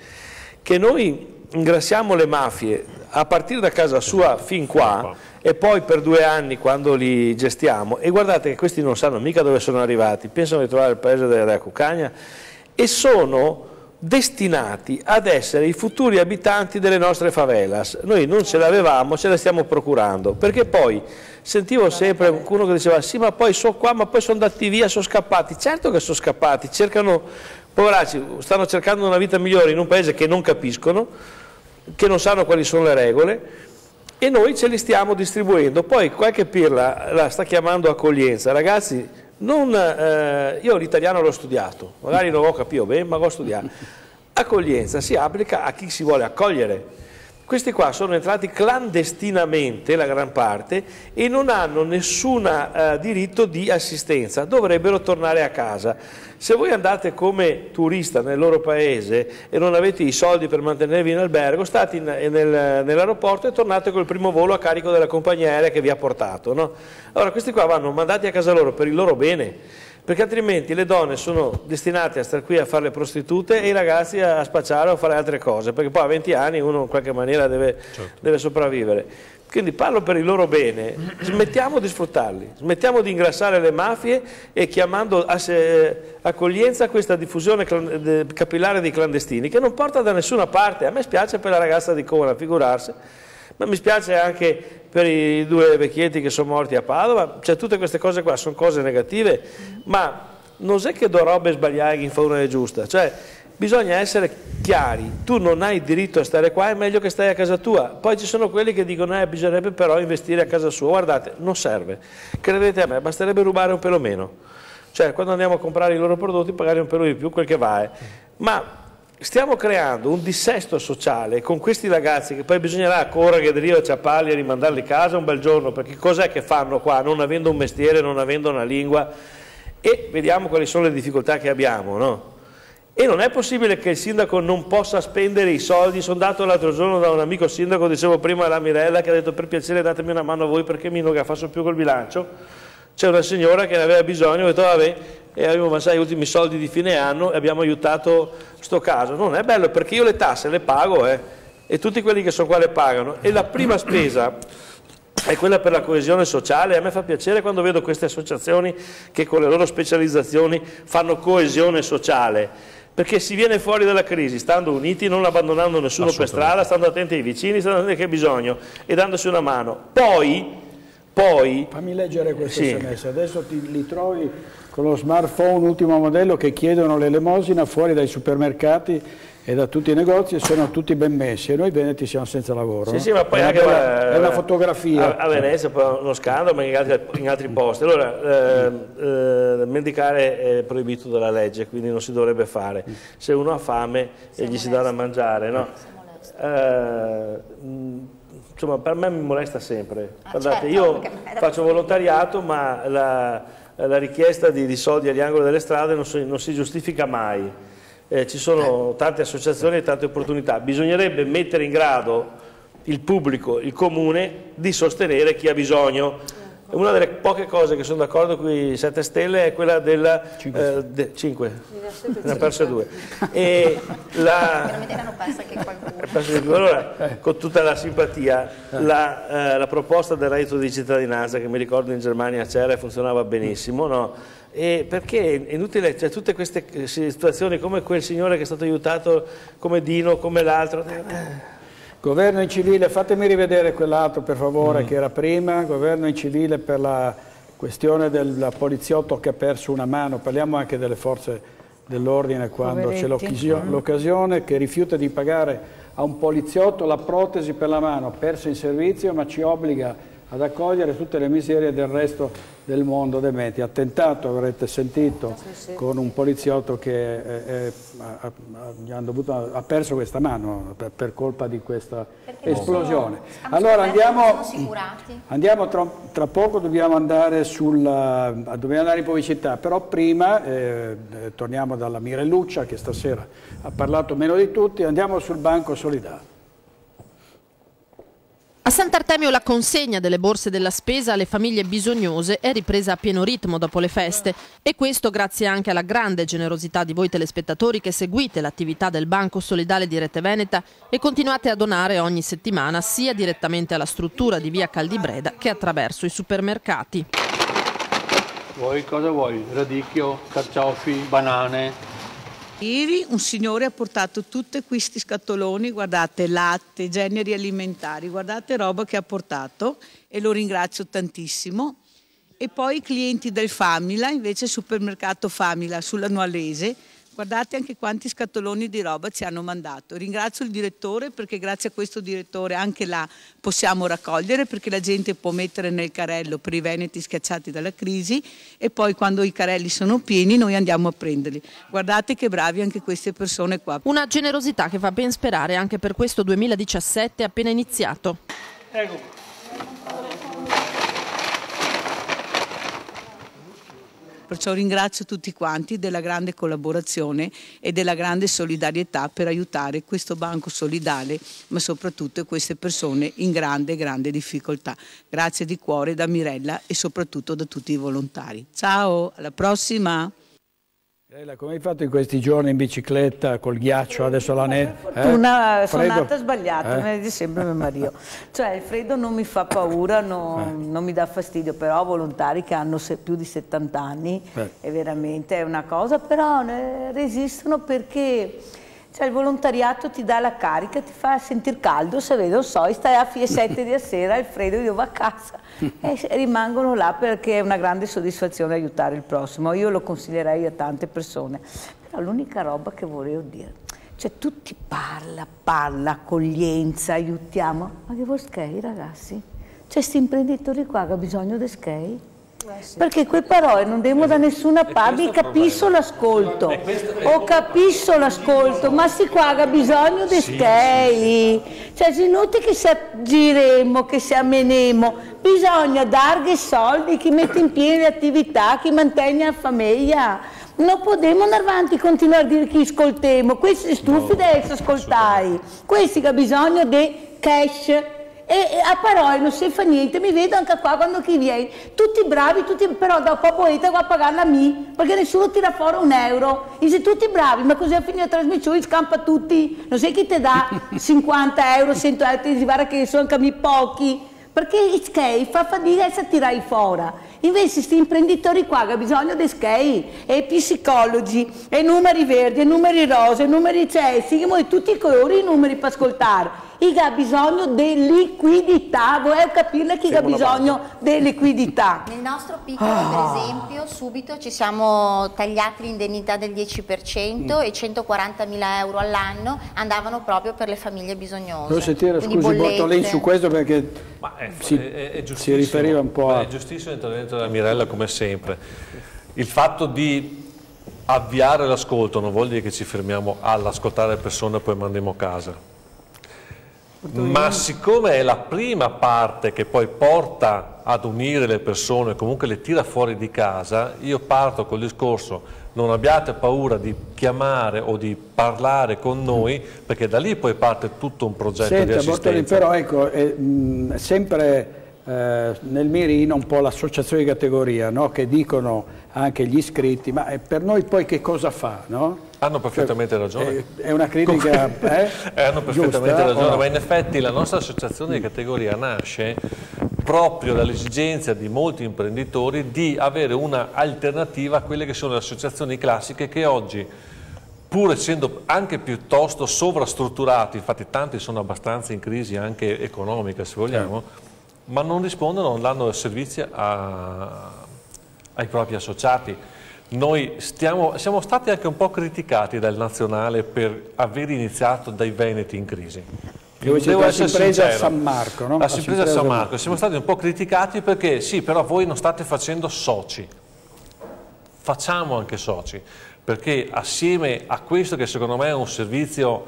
che noi ingrassiamo le mafie a partire da casa sua fin qua e poi per due anni quando li gestiamo, e guardate che questi non sanno mica dove sono arrivati, pensano di trovare il paese della, cuccagna e sono destinati ad essere i futuri abitanti delle nostre favelas. Noi non ce l'avevamo, ce le stiamo procurando, perché poi sentivo sempre qualcuno che diceva sì ma poi sono qua, ma poi sono andati via, sono scappati. Certo che sono scappati, cercano, poveracci, stanno cercando una vita migliore in un paese che non capiscono, che non sanno quali sono le regole e noi ce li stiamo distribuendo. Poi qualche pirla la sta chiamando accoglienza. Ragazzi, non, eh, io l'italiano l'ho studiato, magari non ho capito bene, ma l'ho studiato. Accoglienza si applica a chi si vuole accogliere. Questi qua sono entrati clandestinamente, la gran parte, e non hanno nessun eh, diritto di assistenza, dovrebbero tornare a casa. Se voi andate come turista nel loro paese e non avete i soldi per mantenervi in albergo, state in- nel- nell'aeroporto e tornate col primo volo a carico della compagnia aerea che vi ha portato. no? Allora questi qua vanno mandati a casa loro per il loro bene perché altrimenti le donne sono destinate a stare qui a fare le prostitute e i ragazzi a spacciare o a fare altre cose, perché poi a 20 anni uno in qualche maniera deve, deve sopravvivere. Quindi parlo per il loro bene, smettiamo di sfruttarli, smettiamo di ingrassare le mafie e chiamando a accoglienza questa diffusione capillare di clandestini che non porta da nessuna parte. A me spiace per la ragazza di Cona, figurarsi, ma mi spiace anche per i due vecchietti che sono morti a Padova, cioè tutte queste cose qua sono cose negative, ma non è che do robe sbagliate in favore giusta, cioè bisogna essere chiari, tu non hai diritto a stare qua, è meglio che stai a casa tua. Poi ci sono quelli che dicono eh, bisognerebbe però investire a casa sua, guardate, non serve, credete a me, basterebbe rubare un pelo meno, cioè quando andiamo a comprare i loro prodotti pagare un pelo di più, quel che va è. Ma stiamo creando un dissesto sociale con questi ragazzi che poi bisognerà correre da Rio a Ciappalli e rimandarli a casa un bel giorno, perché cos'è che fanno qua, non avendo un mestiere, non avendo una lingua, e vediamo quali sono le difficoltà che abbiamo, no? E non è possibile che il sindaco non possa spendere i soldi. Sono andato l'altro giorno da un amico sindaco, dicevo prima alla Mirella, che ha detto per piacere datemi una mano a voi perché mi non faccio più col bilancio. C'è una signora che ne aveva bisogno, ho detto vabbè, e avevo ma gli ultimi soldi di fine anno e abbiamo aiutato questo caso. Non è bello perché io le tasse le pago eh, e tutti quelli che sono qua le pagano. E la prima spesa è quella per la coesione sociale. A me fa piacere quando vedo queste associazioni che con le loro specializzazioni fanno coesione sociale perché si viene fuori dalla crisi stando uniti, non abbandonando nessuno per strada, stando attenti ai vicini, stando attenti a che bisogno e dandosi una mano. Poi, poi... Fammi leggere questo sì. sms, adesso ti, li trovi con lo smartphone ultimo modello che chiedono l'elemosina fuori dai supermercati e da tutti i negozi sono tutti ben messi e noi veneti siamo senza lavoro. Sì, sì, ma poi è anche bella, è una fotografia. A, a Venezia poi uno scandalo, ma in altri, in altri posti. Allora, eh, eh, mendicare è proibito dalla legge, quindi non si dovrebbe fare. Se uno ha fame e gli si dà da mangiare, no? Eh, insomma, per me mi molesta sempre. Ah, Guardate, certo, io faccio volontariato, ma la, la richiesta di, di, soldi agli angoli delle strade non si, non si giustifica mai eh, ci sono tante associazioni e tante opportunità. Bisognerebbe mettere in grado il pubblico, il comune, di sostenere chi ha bisogno. Una delle poche cose che sono d'accordo con i 7 Stelle è quella della 5, eh, de, 5. ne ha perse due. E la, allora, con tutta la simpatia, la, eh, la, proposta del reddito di cittadinanza che mi ricordo in Germania c'era e funzionava benissimo, no? E perché è inutile, cioè, tutte queste situazioni come quel signore che è stato aiutato come Dino, come l'altro. Governo in civile, fatemi rivedere quell'altro per favore mm. che era prima, governo in civile per la questione del poliziotto che ha perso una mano, parliamo anche delle forze dell'ordine quando c'è l'occasione che rifiuta di pagare a un poliziotto la protesi per la mano, persa in servizio ma ci obbliga ad accogliere tutte le miserie del resto del mondo dementi. Attentato, avrete sentito, con un poliziotto che è, è, ha, ha, dovuto, ha, perso questa mano per, per colpa di questa Perché esplosione. Allora andiamo, andiamo tra, tra, poco, dobbiamo andare, sulla, dobbiamo andare in pubblicità, però prima eh, torniamo dalla Mirelluccia che stasera ha parlato meno di tutti, andiamo sul Banco Solidale. A Sant'Artemio la consegna delle borse della spesa alle famiglie bisognose è ripresa a pieno ritmo dopo le feste e questo grazie anche alla grande generosità di voi telespettatori che seguite l'attività del Banco Solidale di Rete Veneta e continuate a donare ogni settimana sia direttamente alla struttura di via Caldibreda che attraverso i supermercati. Vuoi cosa vuoi? Radicchio, carciofi, banane, Ieri un signore ha portato tutti questi scatoloni, guardate, latte, generi alimentari, guardate roba che ha portato e lo ringrazio tantissimo. E poi i clienti del Famila, invece supermercato Famila sulla Nualese, Guardate anche quanti scatoloni di roba ci hanno mandato. Ringrazio il direttore perché grazie a questo direttore anche là possiamo raccogliere perché la gente può mettere nel carrello per i veneti schiacciati dalla crisi e poi quando i carrelli sono pieni noi andiamo a prenderli. Guardate che bravi anche queste persone qua. Una generosità che fa ben sperare anche per questo 2017 appena iniziato. Ecco. Perciò ringrazio tutti quanti della grande collaborazione e della grande solidarietà per aiutare questo banco solidale, ma soprattutto queste persone in grande, grande difficoltà. Grazie di cuore da Mirella e soprattutto da tutti i volontari. Ciao, alla prossima! Mirella, come hai fatto in questi giorni in bicicletta col ghiaccio, adesso la neve? Eh? Una sonata sbagliata, Eh? me ne dice sempre mio marito. Cioè il freddo non mi fa paura, non, non mi dà fastidio, però volontari che hanno più di 70 anni Eh. è veramente una cosa, però ne resistono perché cioè, il volontariato ti dà la carica, ti fa sentire caldo, se vedo so, stai a fie 7 di sera, il freddo, io vado a casa e rimangono là perché è una grande soddisfazione aiutare il prossimo. Io lo consiglierei a tante persone. Però l'unica roba che volevo dire, cioè tutti parla, parla, accoglienza, aiutiamo, ma che vuoi skei ragazzi? C'è questi imprenditori qua che hanno bisogno di skei? Perché quelle parole non devono da nessuna parte, capisco l'ascolto, o capisco l'ascolto, ma si qua ha bisogno di skei, cioè è inutile che si giremo, che si ammenemo, bisogna dare soldi, chi mette in piedi le attività, chi mantiene la famiglia. Non possiamo andare avanti e continuare a dire che ascoltiamo, questi stufi di essere ascoltati, questi che hanno bisogno di cash e, a parole non si fa niente, mi vedo anche qua quando chi viene, tutti bravi, tutti, però dopo a poeta va a pagare la mi, perché nessuno tira fuori un euro, dice tutti bravi, ma così a finire la trasmissione scampa tutti, non sai chi ti dà 50 euro, 100 euro, ti guarda che sono anche a me pochi, perché il skate fa fatica a tirare fuori. Invece questi imprenditori qua che hanno bisogno di skate, e psicologi, e numeri verdi, e numeri rosa, e numeri cessi, che tutti i colori i numeri per ascoltare. I che ha bisogno di liquidità, vuoi capire chi ha bisogno di liquidità? Nel nostro piccolo, Ah. per esempio, subito ci siamo tagliati l'indennità del 10% Mm. e 140.000 euro all'anno andavano proprio per le famiglie bisognose. Devo sentire, Quindi scusi. Bortolin, su questo perché È, si, è- è si riferiva un po' a... È giustissimo l'intervento della Mirella come sempre. Il fatto di avviare l'ascolto non vuol dire che ci fermiamo all'ascoltare le persone e poi mandiamo a casa. Ma siccome è la prima parte che poi porta ad unire le persone, comunque le tira fuori di casa, io parto col discorso non abbiate paura di chiamare o di parlare con noi, perché da lì poi parte tutto un progetto di Senta, Bortolin, assistenza. però ecco, è, mh, è sempre eh, nel mirino un po' l'associazione di categoria, no? che dicono anche gli iscritti, ma eh, per noi poi che cosa fa? No? Hanno perfettamente ragione. È, è una critica... eh? Eh, hanno perfettamente Giusta? ragione, Oh. ma in effetti la nostra associazione di categoria nasce proprio dall'esigenza di molti imprenditori di avere una alternativa a quelle che sono le associazioni classiche che oggi pur essendo anche piuttosto sovrastrutturati, infatti tanti sono abbastanza in crisi anche economica se vogliamo, ma non rispondono, non danno servizi a- ai propri associati. Noi stiamo- siamo stati anche un po' criticati dal nazionale per aver iniziato dai Veneti in crisi. Devo la Simpresa sincero. San Marco, no? La Simpresa San San Marco. Siamo stati un po' criticati perché sì, però voi non state facendo soci. Facciamo anche soci, perché assieme a questo che secondo me è un servizio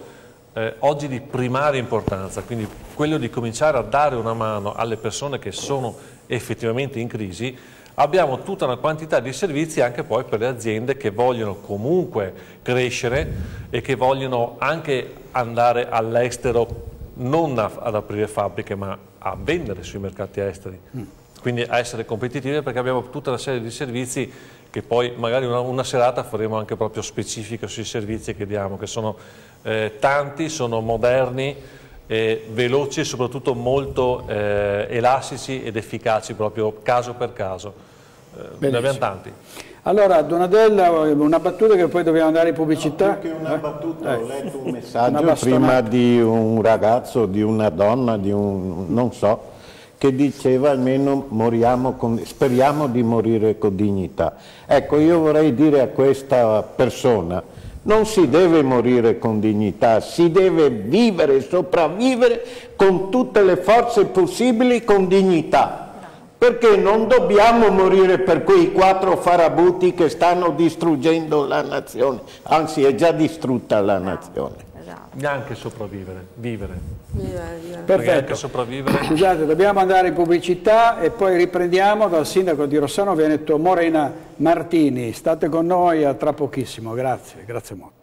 eh, oggi di primaria importanza, quindi quello di cominciare a dare una mano alle persone che sono effettivamente in crisi, abbiamo tutta una quantità di servizi anche poi per le aziende che vogliono comunque crescere e che vogliono anche andare all'estero non a- ad aprire fabbriche ma a vendere sui mercati esteri. Quindi a essere competitivi perché abbiamo tutta una serie di servizi che poi magari una, una serata faremo anche proprio specifica sui servizi che diamo, che sono eh, tanti, sono moderni, eh, veloci e soprattutto molto eh, elastici ed efficaci proprio caso per caso. Eh, ne Benissimo. abbiamo tanti. Allora, Donadella, una battuta che poi dobbiamo andare in pubblicità. più che una battuta, Eh. ho letto un messaggio prima di un ragazzo, di una donna, di un non so, che diceva almeno moriamo con, speriamo di morire con dignità. Ecco, io vorrei dire a questa persona, non si deve morire con dignità, si deve vivere, sopravvivere con tutte le forze possibili con dignità. Perché non dobbiamo morire per quei quattro farabuti che stanno distruggendo la nazione, anzi è già distrutta la nazione. Neanche sopravvivere, vivere. Perché Perfetto. sopravvivere Scusate, dobbiamo andare in pubblicità e poi riprendiamo dal sindaco di Rossano Veneto, Morena Martini. State con noi a tra pochissimo, grazie, grazie molto.